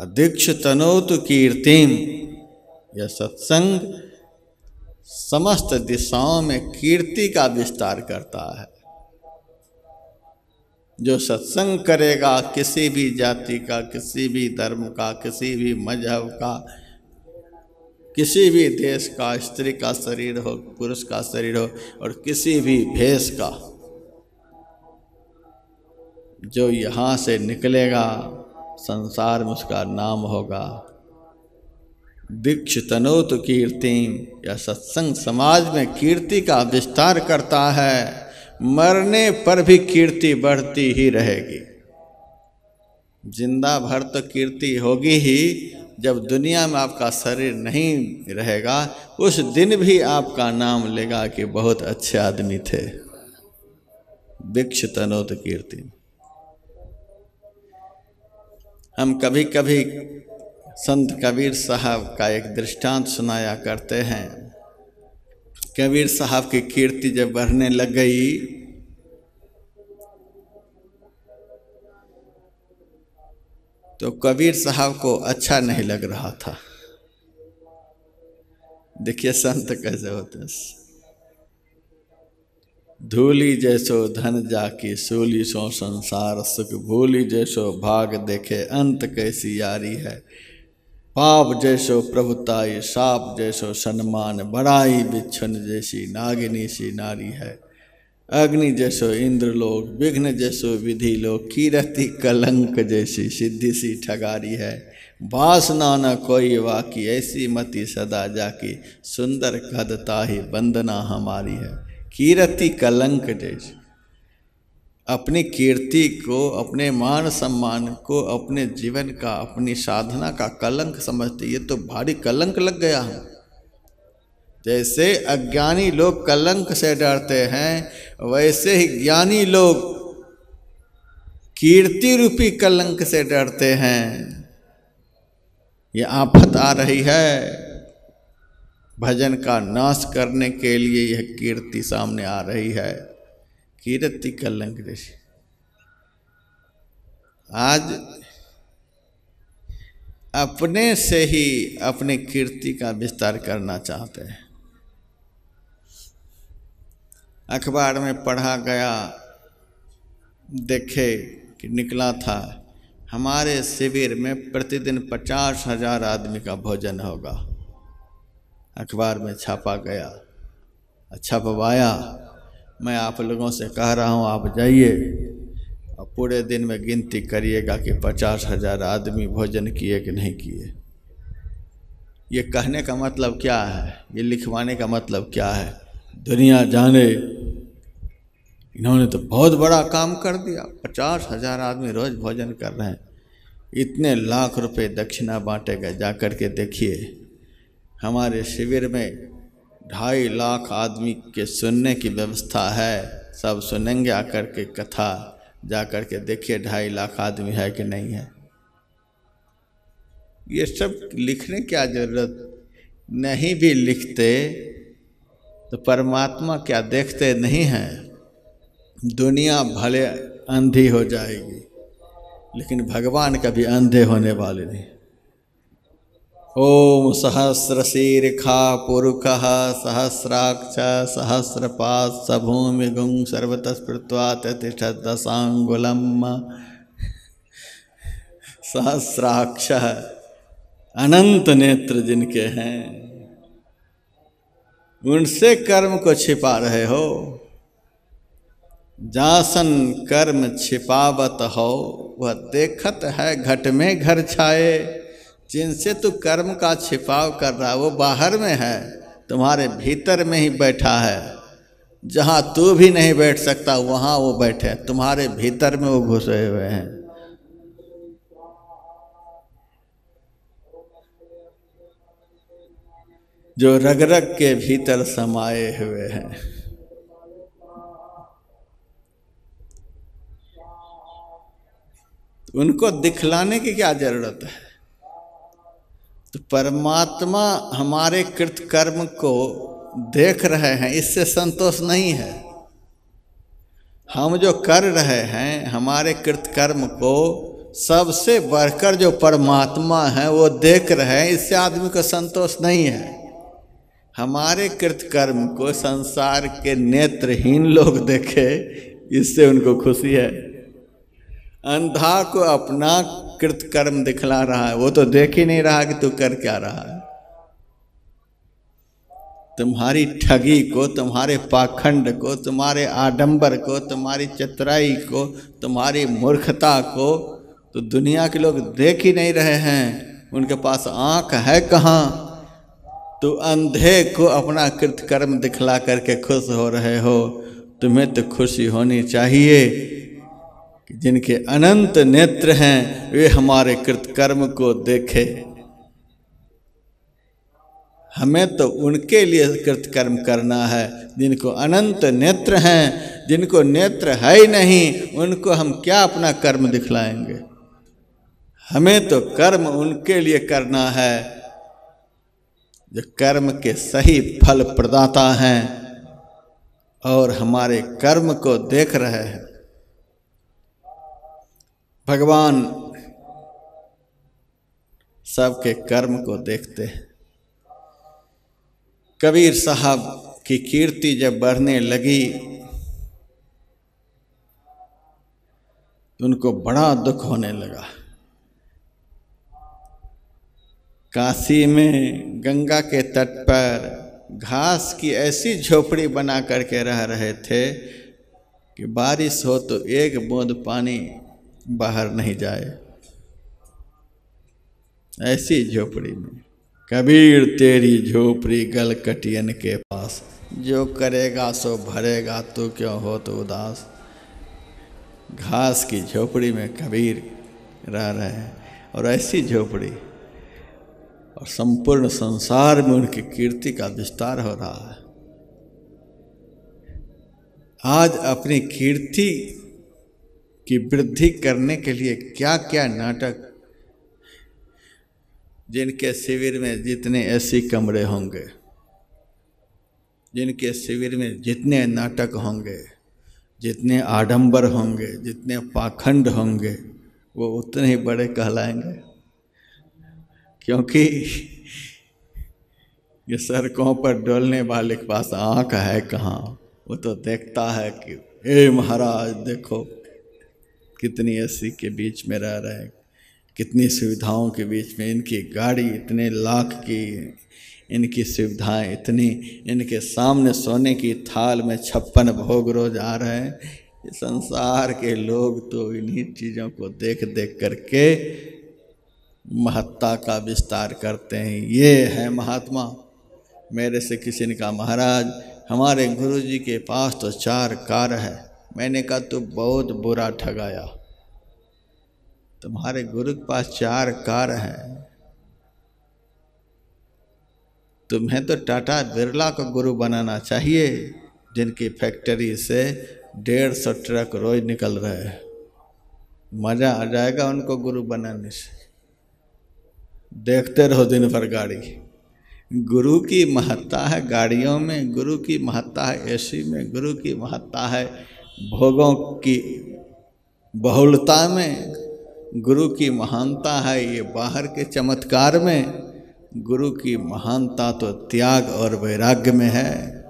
A: अध्यक्ष तनोत कीर्तिम। यह सत्संग समस्त दिशाओं में कीर्ति का विस्तार करता है। जो सत्संग करेगा, किसी भी जाति का, किसी भी धर्म का, किसी भी मज़हब का, किसी भी देश का, स्त्री का शरीर हो, पुरुष का शरीर हो, और किसी भी भेष का, जो यहाँ से निकलेगा संसार में उसका नाम होगा। दीक्ष तनोत कीर्ति, या सत्संग समाज में कीर्ति का विस्तार करता है, मरने पर भी कीर्ति बढ़ती ही रहेगी। ज़िंदा भर तो कीर्ति होगी ही, जब दुनिया में आपका शरीर नहीं रहेगा, उस दिन भी आपका नाम लेगा कि बहुत अच्छे आदमी थे। दीक्ष तनोत कीर्ति। हम कभी कभी संत कबीर साहब का एक दृष्टांत सुनाया करते हैं। कबीर साहब की कीर्ति जब बढ़ने लग गई तो कबीर साहब को अच्छा नहीं लग रहा था। देखिए संत कैसे होते हैं धूली जैसो धन जाकी सूली सो संसार सुख भूली जैसो भाग देखे अंत कैसी यारी है। पाप जैसो प्रभुताई साप जैसो सम्मान बड़ाई बिच्छन जैसी नागिनी सी नारी है। अग्नि जैसो इंद्र लोग विघ्न जैसो विधि लोग कीरति कलंक जैसी सिद्धि सी ठगारी है। वासना न कोई वाकी, ऐसी मति सदा जाकी, सुंदर कदता ही वंदना हमारी है। कीर्ति कलंक जैसे अपनी कीर्ति को, अपने मान सम्मान को, अपने जीवन का, अपनी साधना का कलंक समझते ये तो भारी कलंक लग गया है। जैसे अज्ञानी लोग कलंक से डरते हैं, वैसे ही ज्ञानी लोग कीर्ति रूपी कलंक से डरते हैं। ये आफत आ रही है। भजन का नाश करने के लिए यह कीर्ति सामने आ रही है। कीर्ति कलंक ऋषि। आज अपने से ही अपने कीर्ति का विस्तार करना चाहते हैं। अखबार में पढ़ा गया, देखे कि निकला था, हमारे शिविर में प्रतिदिन पचास हज़ार आदमी का भोजन होगा। अखबार में छापा गया। छपवाया मैं आप लोगों से कह रहा हूँ, आप जाइए और पूरे दिन में गिनती करिएगा कि पचास हज़ार आदमी भोजन किए कि नहीं किए। ये कहने का मतलब क्या है? ये लिखवाने का मतलब क्या है? दुनिया जाने, इन्होंने तो बहुत बड़ा काम कर दिया। पचास हज़ार आदमी रोज़ भोजन कर रहे हैं। इतने लाख रुपए दक्षिणा बांटे गए जा कर के देखिए। हमारे शिविर में ढाई लाख आदमी के सुनने की व्यवस्था है। सब सुनेंगे आकर के कथा। जा कर के देखिए ढाई लाख आदमी है कि नहीं है। ये सब लिखने क्या ज़रूरत नहीं भी लिखते तो परमात्मा क्या देखते नहीं हैं। दुनिया भले अंधी हो जाएगी, लेकिन भगवान कभी अंधे होने वाले नहीं। ओम सहस्र शीर्खा पुरुख सहस्राक्ष सहस्रपात सभूमि गुंग सर्वतस्पृत्वा तिष्ठ दशांगुलम सहस्राक्ष, अनंत नेत्र जिनके हैं, उनसे कर्म को छिपा रहे हो। जासन कर्म छिपावत हो, वह देखत है घट में घर छाए। जिनसे तू कर्म का छिपाव कर रहा है, वो बाहर में है, तुम्हारे भीतर में ही बैठा है। जहाँ तू भी नहीं बैठ सकता, वहाँ वो बैठे तुम्हारे भीतर में वो घुसे हुए हैं। जो रग रग के भीतर समाये हुए हैं। उनको दिखलाने की क्या ज़रूरत है? तो परमात्मा हमारे कृत कर्म को देख रहे हैं, इससे संतोष नहीं है। हम जो कर रहे हैं, हमारे कृत कर्म को सबसे बढ़कर जो परमात्मा है, वो देख रहे हैं, इससे आदमी को संतोष नहीं है। हमारे कृतकर्म को संसार के नेत्रहीन लोग देखे, इससे उनको खुशी है। अंधा को अपना कृतकर्म दिखला रहा है। वो तो देख ही नहीं रहा कि तू कर क्या रहा है। तुम्हारी ठगी को, तुम्हारे पाखंड को, तुम्हारे आडंबर को, तुम्हारी चतुराई को, तुम्हारी मूर्खता को तो दुनिया के लोग देख ही नहीं रहे हैं। उनके पास आँख है कहाँ? तो अंधे को अपना कृतकर्म दिखला करके खुश हो रहे हो। तुम्हें तो खुशी होनी चाहिए। कि जिनके अनंत नेत्र हैं, वे हमारे कृतकर्म को देखे। हमें तो उनके लिए कृतकर्म करना है, जिनको अनंत नेत्र हैं, जिनको नेत्र है ही नहीं, उनको हम क्या अपना कर्म दिखलाएँगे? हमें तो कर्म उनके लिए करना है, जो कर्म के सही फल प्रदाता हैं और हमारे कर्म को देख रहे हैं। भगवान सबके कर्म को देखते हैं। कबीर साहब की कीर्ति जब बढ़ने लगी, उनको बड़ा दुख होने लगा। काशी में गंगा के तट पर घास की ऐसी झोपड़ी बना करके रह रहे थे कि बारिश हो तो एक बूंद पानी बाहर नहीं जाए। ऐसी झोपड़ी में। कबीर तेरी झोपड़ी गल कटियन के पास। जो करेगा सो भरेगा, तू क्यों हो तो उदास? घास की झोपड़ी में कबीर रह रहे हैं। और ऐसी झोपड़ी और संपूर्ण संसार में उनकी कीर्ति का विस्तार हो रहा है। आज अपनी कीर्ति की वृद्धि करने के लिए क्या क्या नाटक जिनके शिविर में जितने ऐसी कमरे होंगे, जिनके शिविर में जितने नाटक होंगे, जितने आडंबर होंगे, जितने पाखंड होंगे, वो उतने ही बड़े कहलाएँगे। क्योंकि ये सड़कों पर डोलने वाले के पास आँख है कहाँ? वो तो देखता है कि ए महाराज, देखो। कितनी ऐसी के बीच में रह रहे हैं, कितनी सुविधाओं के बीच में, इनकी गाड़ी इतने लाख की, इनकी सुविधाएँ इतनी, इनके सामने सोने की थाल में छप्पन भोग रोज आ रहे हैं। संसार के लोग तो इन्हीं चीज़ों को देख देख करके महत्ता का विस्तार करते हैं। ये है महात्मा। मेरे से किसी ने कहा, महाराज, हमारे गुरु जी के पास तो चार कार है। मैंने कहा, तू बहुत बुरा ठगाया। तुम्हारे गुरु के पास चार कार हैं। तुम्हें तो टाटा बिरला को गुरु बनाना चाहिए, जिनकी फैक्ट्री से डेढ़ सौ ट्रक रोज निकल रहे हैं। मज़ा आ जाएगा उनको गुरु बनाने से। देखते रहो दिन भर गाड़ी। गुरु की महत्ता है गाड़ियों में, गुरु की महत्ता है एसी में, गुरु की महत्ता है भोगों की बहुलता में, गुरु की महानता है ये बाहर के चमत्कार में, गुरु की महानता तो त्याग और वैराग्य में है,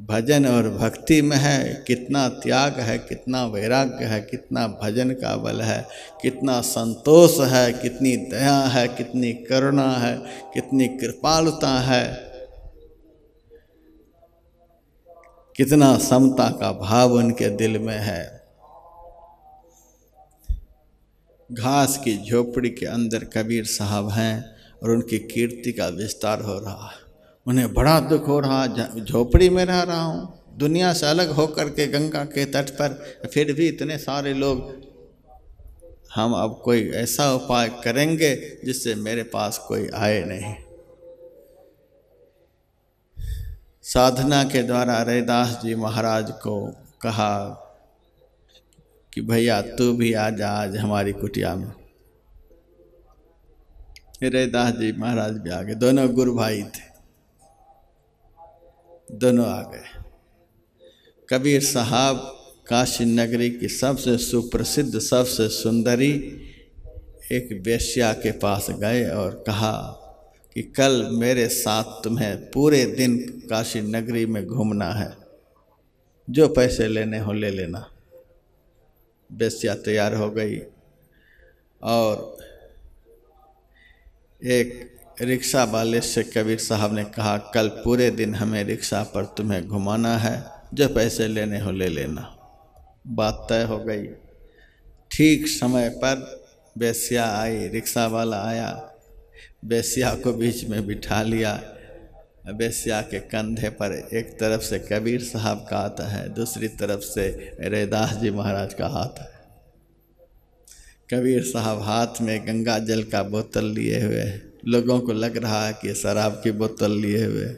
A: भजन और भक्ति में है, कितना त्याग है, कितना वैराग्य है, कितना भजन का बल है, कितना संतोष है, कितनी दया है, कितनी करुणा है, कितनी कृपालुता है। कितना समता का भाव उनके दिल में है। घास की झोपड़ी के अंदर कबीर साहब हैं और उनकी कीर्ति का विस्तार हो रहा। है उन्हें बड़ा दुख हो रहा झोपड़ी में रह रहा हूँ। दुनिया से अलग होकर के गंगा के तट पर फिर भी इतने सारे लोग, हम अब कोई ऐसा उपाय करेंगे जिससे मेरे पास कोई आए नहीं। साधना के द्वारा रैदास जी महाराज को कहा कि भैया तू भी आ जा आज हमारी कुटिया में। रैदास जी महाराज भी आ गए। दोनों गुरु भाई थे। दोनों आ गए। कबीर साहब काशी नगरी की सबसे सुप्रसिद्ध, सबसे सुंदरी एक वेश्या के पास गए और कहा कि कल मेरे साथ तुम्हें पूरे दिन काशी नगरी में घूमना है। जो पैसे लेने हो ले लेना। वेश्या तैयार हो गई। और एक रिक्शा वाले से कबीर साहब ने कहा, कल पूरे दिन हमें रिक्शा पर तुम्हें घुमाना है। जो पैसे लेने हो ले लेना। बात तय हो गई। ठीक समय पर बेसिया आई, रिक्शा वाला आया। बेसिया को बीच में बिठा लिया। बेसिया के कंधे पर एक तरफ़ से कबीर साहब का हाथ है, दूसरी तरफ़ से रैदास जी महाराज का हाथ है। कबीर साहब हाथ में गंगा जल का बोतल लिए हुए हैं। लोगों को लग रहा है कि शराब की बोतल लिए हुए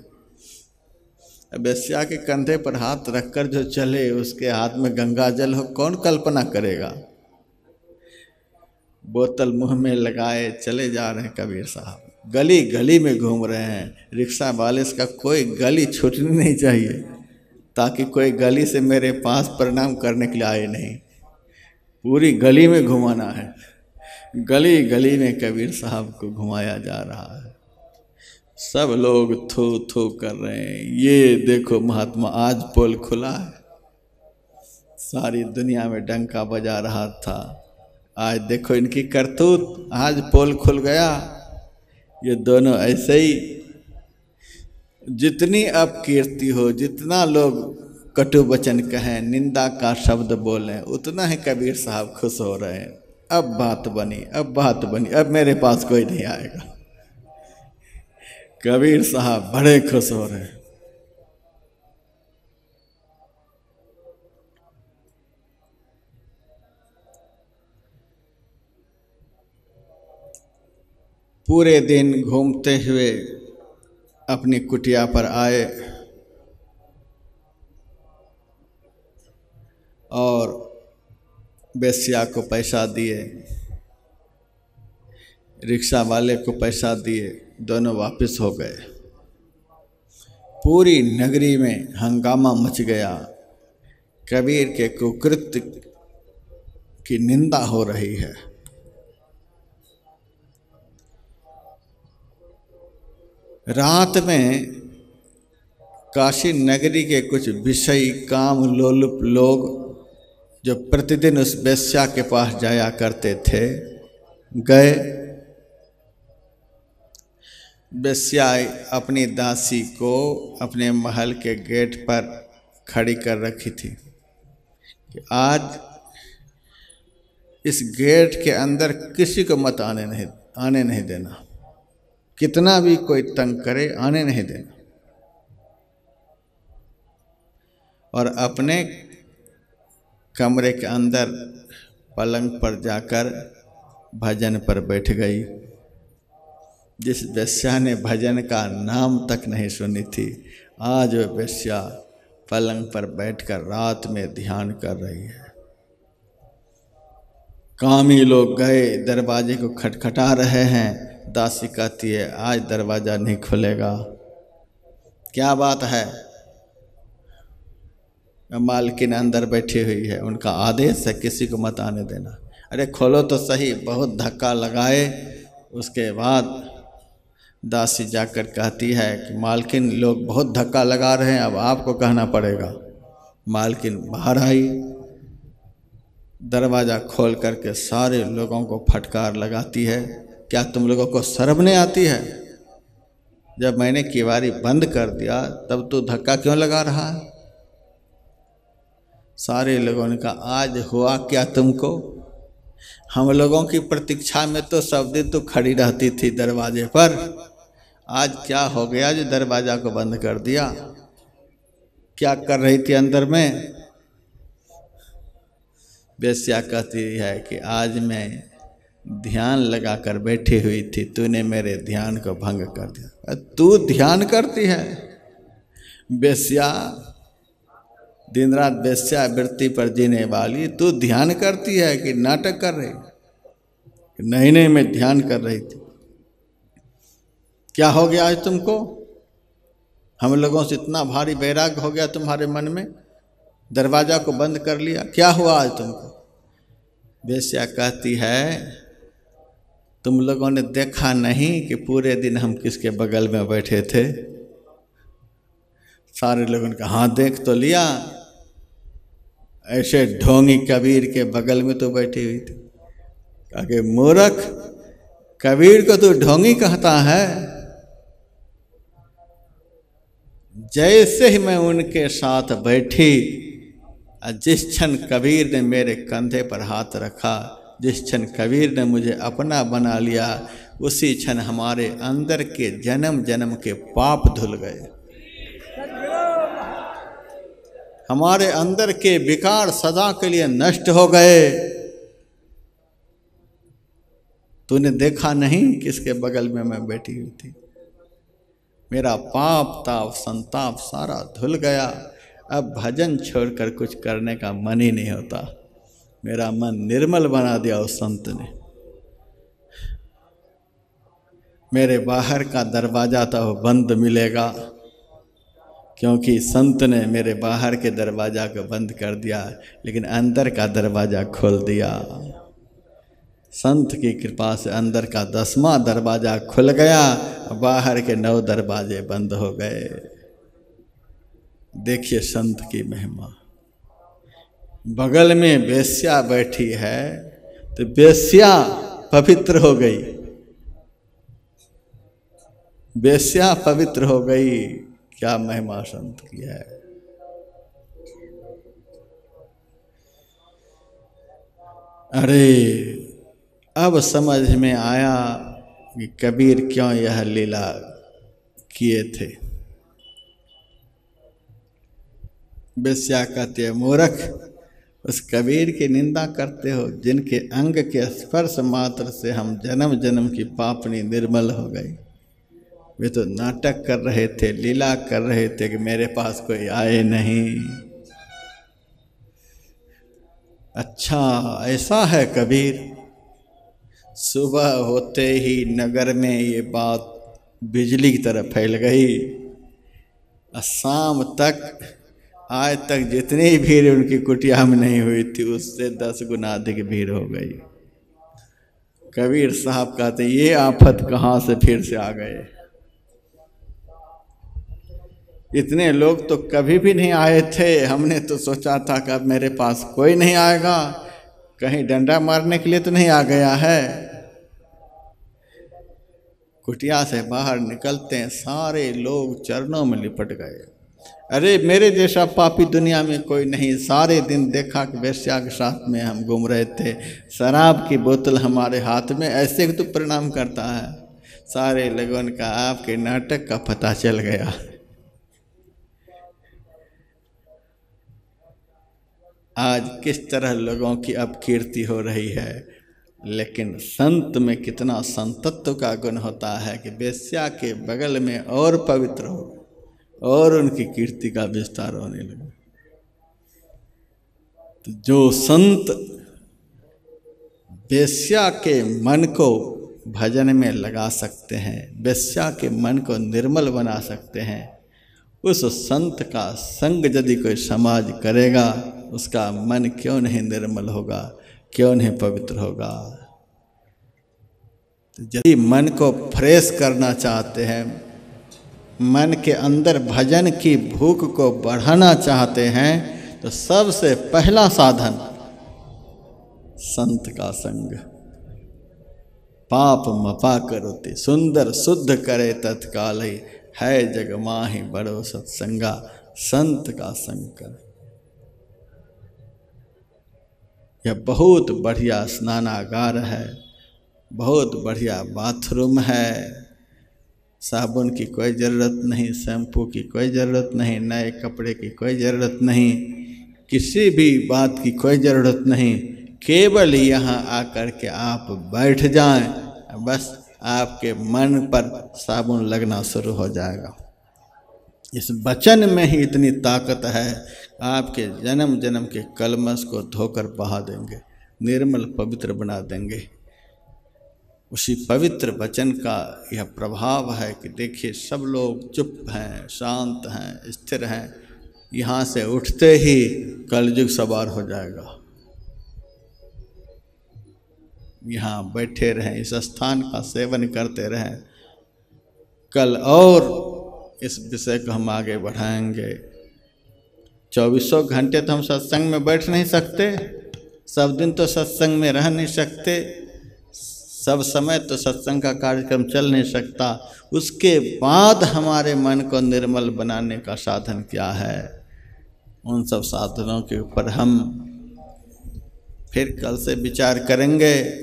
A: बेस्या के कंधे पर हाथ रखकर जो चले, उसके हाथ में गंगा जल हो, कौन कल्पना करेगा? बोतल मुँह में लगाए चले जा रहे हैं कबीर साहब। गली गली में घूम रहे हैं। रिक्शा वाले का कोई गली छूटनी नहीं चाहिए, ताकि कोई गली से मेरे पास प्रणाम करने के लिए आए नहीं। पूरी गली में घुमाना है। गली गली में कबीर साहब को घुमाया जा रहा है। सब लोग थू थू कर रहे हैं। ये देखो महात्मा, आज पोल खुला है। सारी दुनिया में डंका बजा रहा था। आज देखो इनकी करतूत, आज पोल खुल गया। ये दोनों ऐसे ही, जितनी अब कीर्ति हो, जितना लोग कटु वचन कहें, निंदा का शब्द बोलें, उतना ही कबीर साहब खुश हो रहे हैं। अब बात बनी, अब बात बनी, अब मेरे पास कोई नहीं आएगा। कबीर साहब बड़े खुश हो रहे पूरे दिन घूमते हुए अपनी कुटिया पर आए और बेसिया को पैसा दिए, रिक्शा वाले को पैसा दिए, दोनों वापस हो गए। पूरी नगरी में हंगामा मच गया। कबीर के कुकृत्य की निंदा हो रही है। रात में काशी नगरी के कुछ विषयी काम लोलुप लोग जो प्रतिदिन उस वेश्या के पास जाया करते थे, गए। वेश्या अपनी दासी को अपने महल के गेट पर खड़ी कर रखी थी कि आज इस गेट के अंदर किसी को मत आने नहीं आने नहीं देना। कितना भी कोई तंग करे, आने नहीं देना। और अपने कमरे के अंदर पलंग पर जाकर भजन पर बैठ गई, जिस वेश्या ने भजन का नाम तक नहीं सुनी थी, आज वह वेश्या पलंग पर बैठकर रात में ध्यान कर रही है। कामी लोग गए, दरवाजे को खटखटा रहे हैं दासी कहती है, आज दरवाज़ा नहीं खुलेगा। क्या बात है? मालकिन अंदर बैठी हुई है, उनका आदेश है, किसी को मत आने देना। अरे खोलो तो सही, बहुत धक्का लगाए। उसके बाद दासी जाकर कहती है कि, मालकिन, लोग बहुत धक्का लगा रहे हैं, अब आपको कहना पड़ेगा। मालकिन बाहर आई। दरवाज़ा खोल करके सारे लोगों को फटकार लगाती है। क्या तुम लोगों को शर्म नहीं आती है? जब मैंने किवारी बंद कर दिया, तब तू धक्का क्यों लगा रहा? है सारे लोगों ने कहा, आज हुआ क्या तुमको? हम लोगों की प्रतीक्षा में तो सब दिन तो खड़ी रहती थी दरवाजे पर। आज क्या हो गया जो दरवाज़ा को बंद कर दिया? क्या कर रही थी अंदर में? बेस्या कहती है कि, आज मैं ध्यान लगा कर बैठी हुई थी, तूने मेरे ध्यान को भंग कर दिया। तू ध्यान करती है? बेस्या दिन रात बेस्या वृत्ति पर जीने वाली, तू ध्यान करती है कि नाटक कर रही? नहीं नहीं मैं ध्यान कर रही थी। क्या हो गया आज तुमको? हम लोगों से इतना भारी बैराग हो गया तुम्हारे मन में? दरवाज़ा को बंद कर लिया? क्या हुआ आज तुमको? बेस्या कहती है तुम लोगों ने देखा नहीं कि पूरे दिन हम किसके बगल में बैठे थे? सारे लोगों ने कहा हाँ देख तो लिया। ऐसे ढोंगी कबीर के बगल में तो बैठी हुई थी। कहा मूर्ख, कबीर को तो ढोंगी कहता है। जैसे ही मैं उनके साथ बैठी जिस क्षण कबीर ने मेरे कंधे पर हाथ रखा जिस क्षण कबीर ने मुझे अपना बना लिया, उसी क्षण हमारे अंदर के जन्म जन्म के पाप धुल गए। हमारे अंदर के विकार सदा के लिए नष्ट हो गए। तूने देखा नहीं किसके बगल में मैं बैठी हुई थी? मेरा पाप, ताप, संताप सारा धुल गया। अब भजन छोड़कर कुछ करने का मन ही नहीं होता। मेरा मन निर्मल बना दिया उस संत ने। मेरे बाहर का दरवाज़ा तो बंद मिलेगा, क्योंकि संत ने मेरे बाहर के दरवाज़ा को बंद कर दिया, लेकिन अंदर का दरवाज़ा खोल दिया। संत की कृपा से अंदर का दसवां दरवाज़ा खुल गया बाहर के नौ दरवाजे बंद हो गए। देखिए संत की महिमा। बगल में बेस्या बैठी है तो बेस्या पवित्र हो गई। बेस्या पवित्र हो गई, क्या महिमा संत की है। अरे, अब समझ में आया कि कबीर क्यों यह लीला किए थे। बेस्या कहते मूर्ख उस कबीर की निंदा करते हो, जिनके अंग के स्पर्श मात्र से हम जन्म जन्म की पापनी निर्मल हो गई। वे तो नाटक कर रहे थे, लीला कर रहे थे कि मेरे पास कोई आए नहीं। अच्छा ऐसा है कबीर। सुबह होते ही नगर में ये बात बिजली की तरह फैल गई। शाम तक आज तक जितनी भीड़ उनकी कुटिया में नहीं हुई थी, उससे दस गुना अधिक भीड़ हो गई। कबीर साहब कहते, ये आफत कहाँ से फिर से आ गए? इतने लोग तो कभी भी नहीं आए थे। हमने तो सोचा था कि अब मेरे पास कोई नहीं आएगा। कहीं डंडा मारने के लिए तो नहीं आ गया है। कुटिया से बाहर निकलते हैं, सारे लोग चरणों में लिपट गए। अरे मेरे जैसा पापी दुनिया में कोई नहीं। सारे दिन देखा कि वैश्या के साथ में हम घूम रहे थे। शराब की बोतल हमारे हाथ में ऐसे तो प्रणाम करता है। सारे लोगों का आपके नाटक का पता चल गया। आज किस तरह लोगों की अब कीर्ति हो रही है। लेकिन संत में कितना संतत्व का गुण होता है कि बेस्या के बगल में और पवित्र हो। और उनकी कीर्ति का विस्तार होने लगा। तो जो संत बेस्या के मन को भजन में लगा सकते हैं बेस्या के मन को निर्मल बना सकते हैं, उस संत का संग यदि कोई समाज करेगा, उसका मन क्यों नहीं निर्मल होगा, क्यों नहीं पवित्र होगा? तो यदि मन को फ्रेश करना चाहते हैं मन के अंदर भजन की भूख को बढ़ाना चाहते हैं तो सबसे पहला साधन संत का संग। पाप मपा करोते, सुंदर शुद्ध करे तत्काल, ही है जग माही बड़ो सत्संगा, संत का संग कर। यह बहुत बढ़िया स्नानागार है, बहुत बढ़िया बाथरूम है। साबुन की कोई ज़रूरत नहीं, शैम्पू की कोई ज़रूरत नहीं, नए कपड़े की कोई ज़रूरत नहीं, किसी भी बात की कोई ज़रूरत नहीं, केवल यहाँ आकर के आप बैठ जाएँ, बस आपके मन पर साबुन लगना शुरू हो जाएगा। इस वचन में ही इतनी ताकत है, आपके जन्म जन्म के कलमस को धोकर बहा देंगे, निर्मल पवित्र बना देंगे। उसी पवित्र वचन का यह प्रभाव है कि देखिए, सब लोग चुप हैं, शांत हैं, स्थिर हैं। यहाँ से उठते ही कलयुग सवार हो जाएगा। यहाँ बैठे रहें, इस स्थान का सेवन करते रहें। कल और इस विषय को हम आगे बढ़ाएँगे। चौबीसों घंटे तो हम सत्संग में बैठ नहीं सकते, सब दिन तो सत्संग में रह नहीं सकते। सब समय तो सत्संग का कार्यक्रम चल नहीं सकता। उसके बाद हमारे मन को निर्मल बनाने का साधन क्या है? उन सब साधनों के ऊपर हम फिर कल से विचार करेंगे।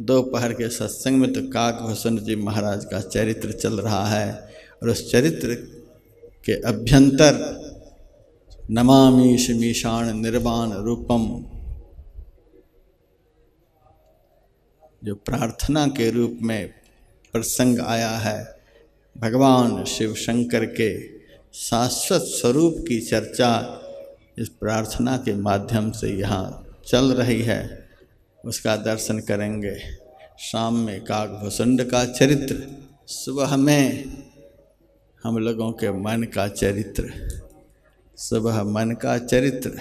A: दोपहर के सत्संग में तो काक काकभूषण जी महाराज का चरित्र चल रहा है और उस चरित्र के अभ्यंतर नमामीश मीशाण निर्वाण रूपम जो प्रार्थना के रूप में प्रसंग आया है, भगवान शिव शंकर के शाश्वत स्वरूप की चर्चा इस प्रार्थना के माध्यम से यहाँ चल रही है। उसका दर्शन करेंगे। शाम में काकभूषुंड का चरित्र, सुबह में हम लोगों के मन का चरित्र, सुबह मन का चरित्र,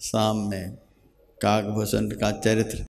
A: शाम में काकभूषण का चरित्र।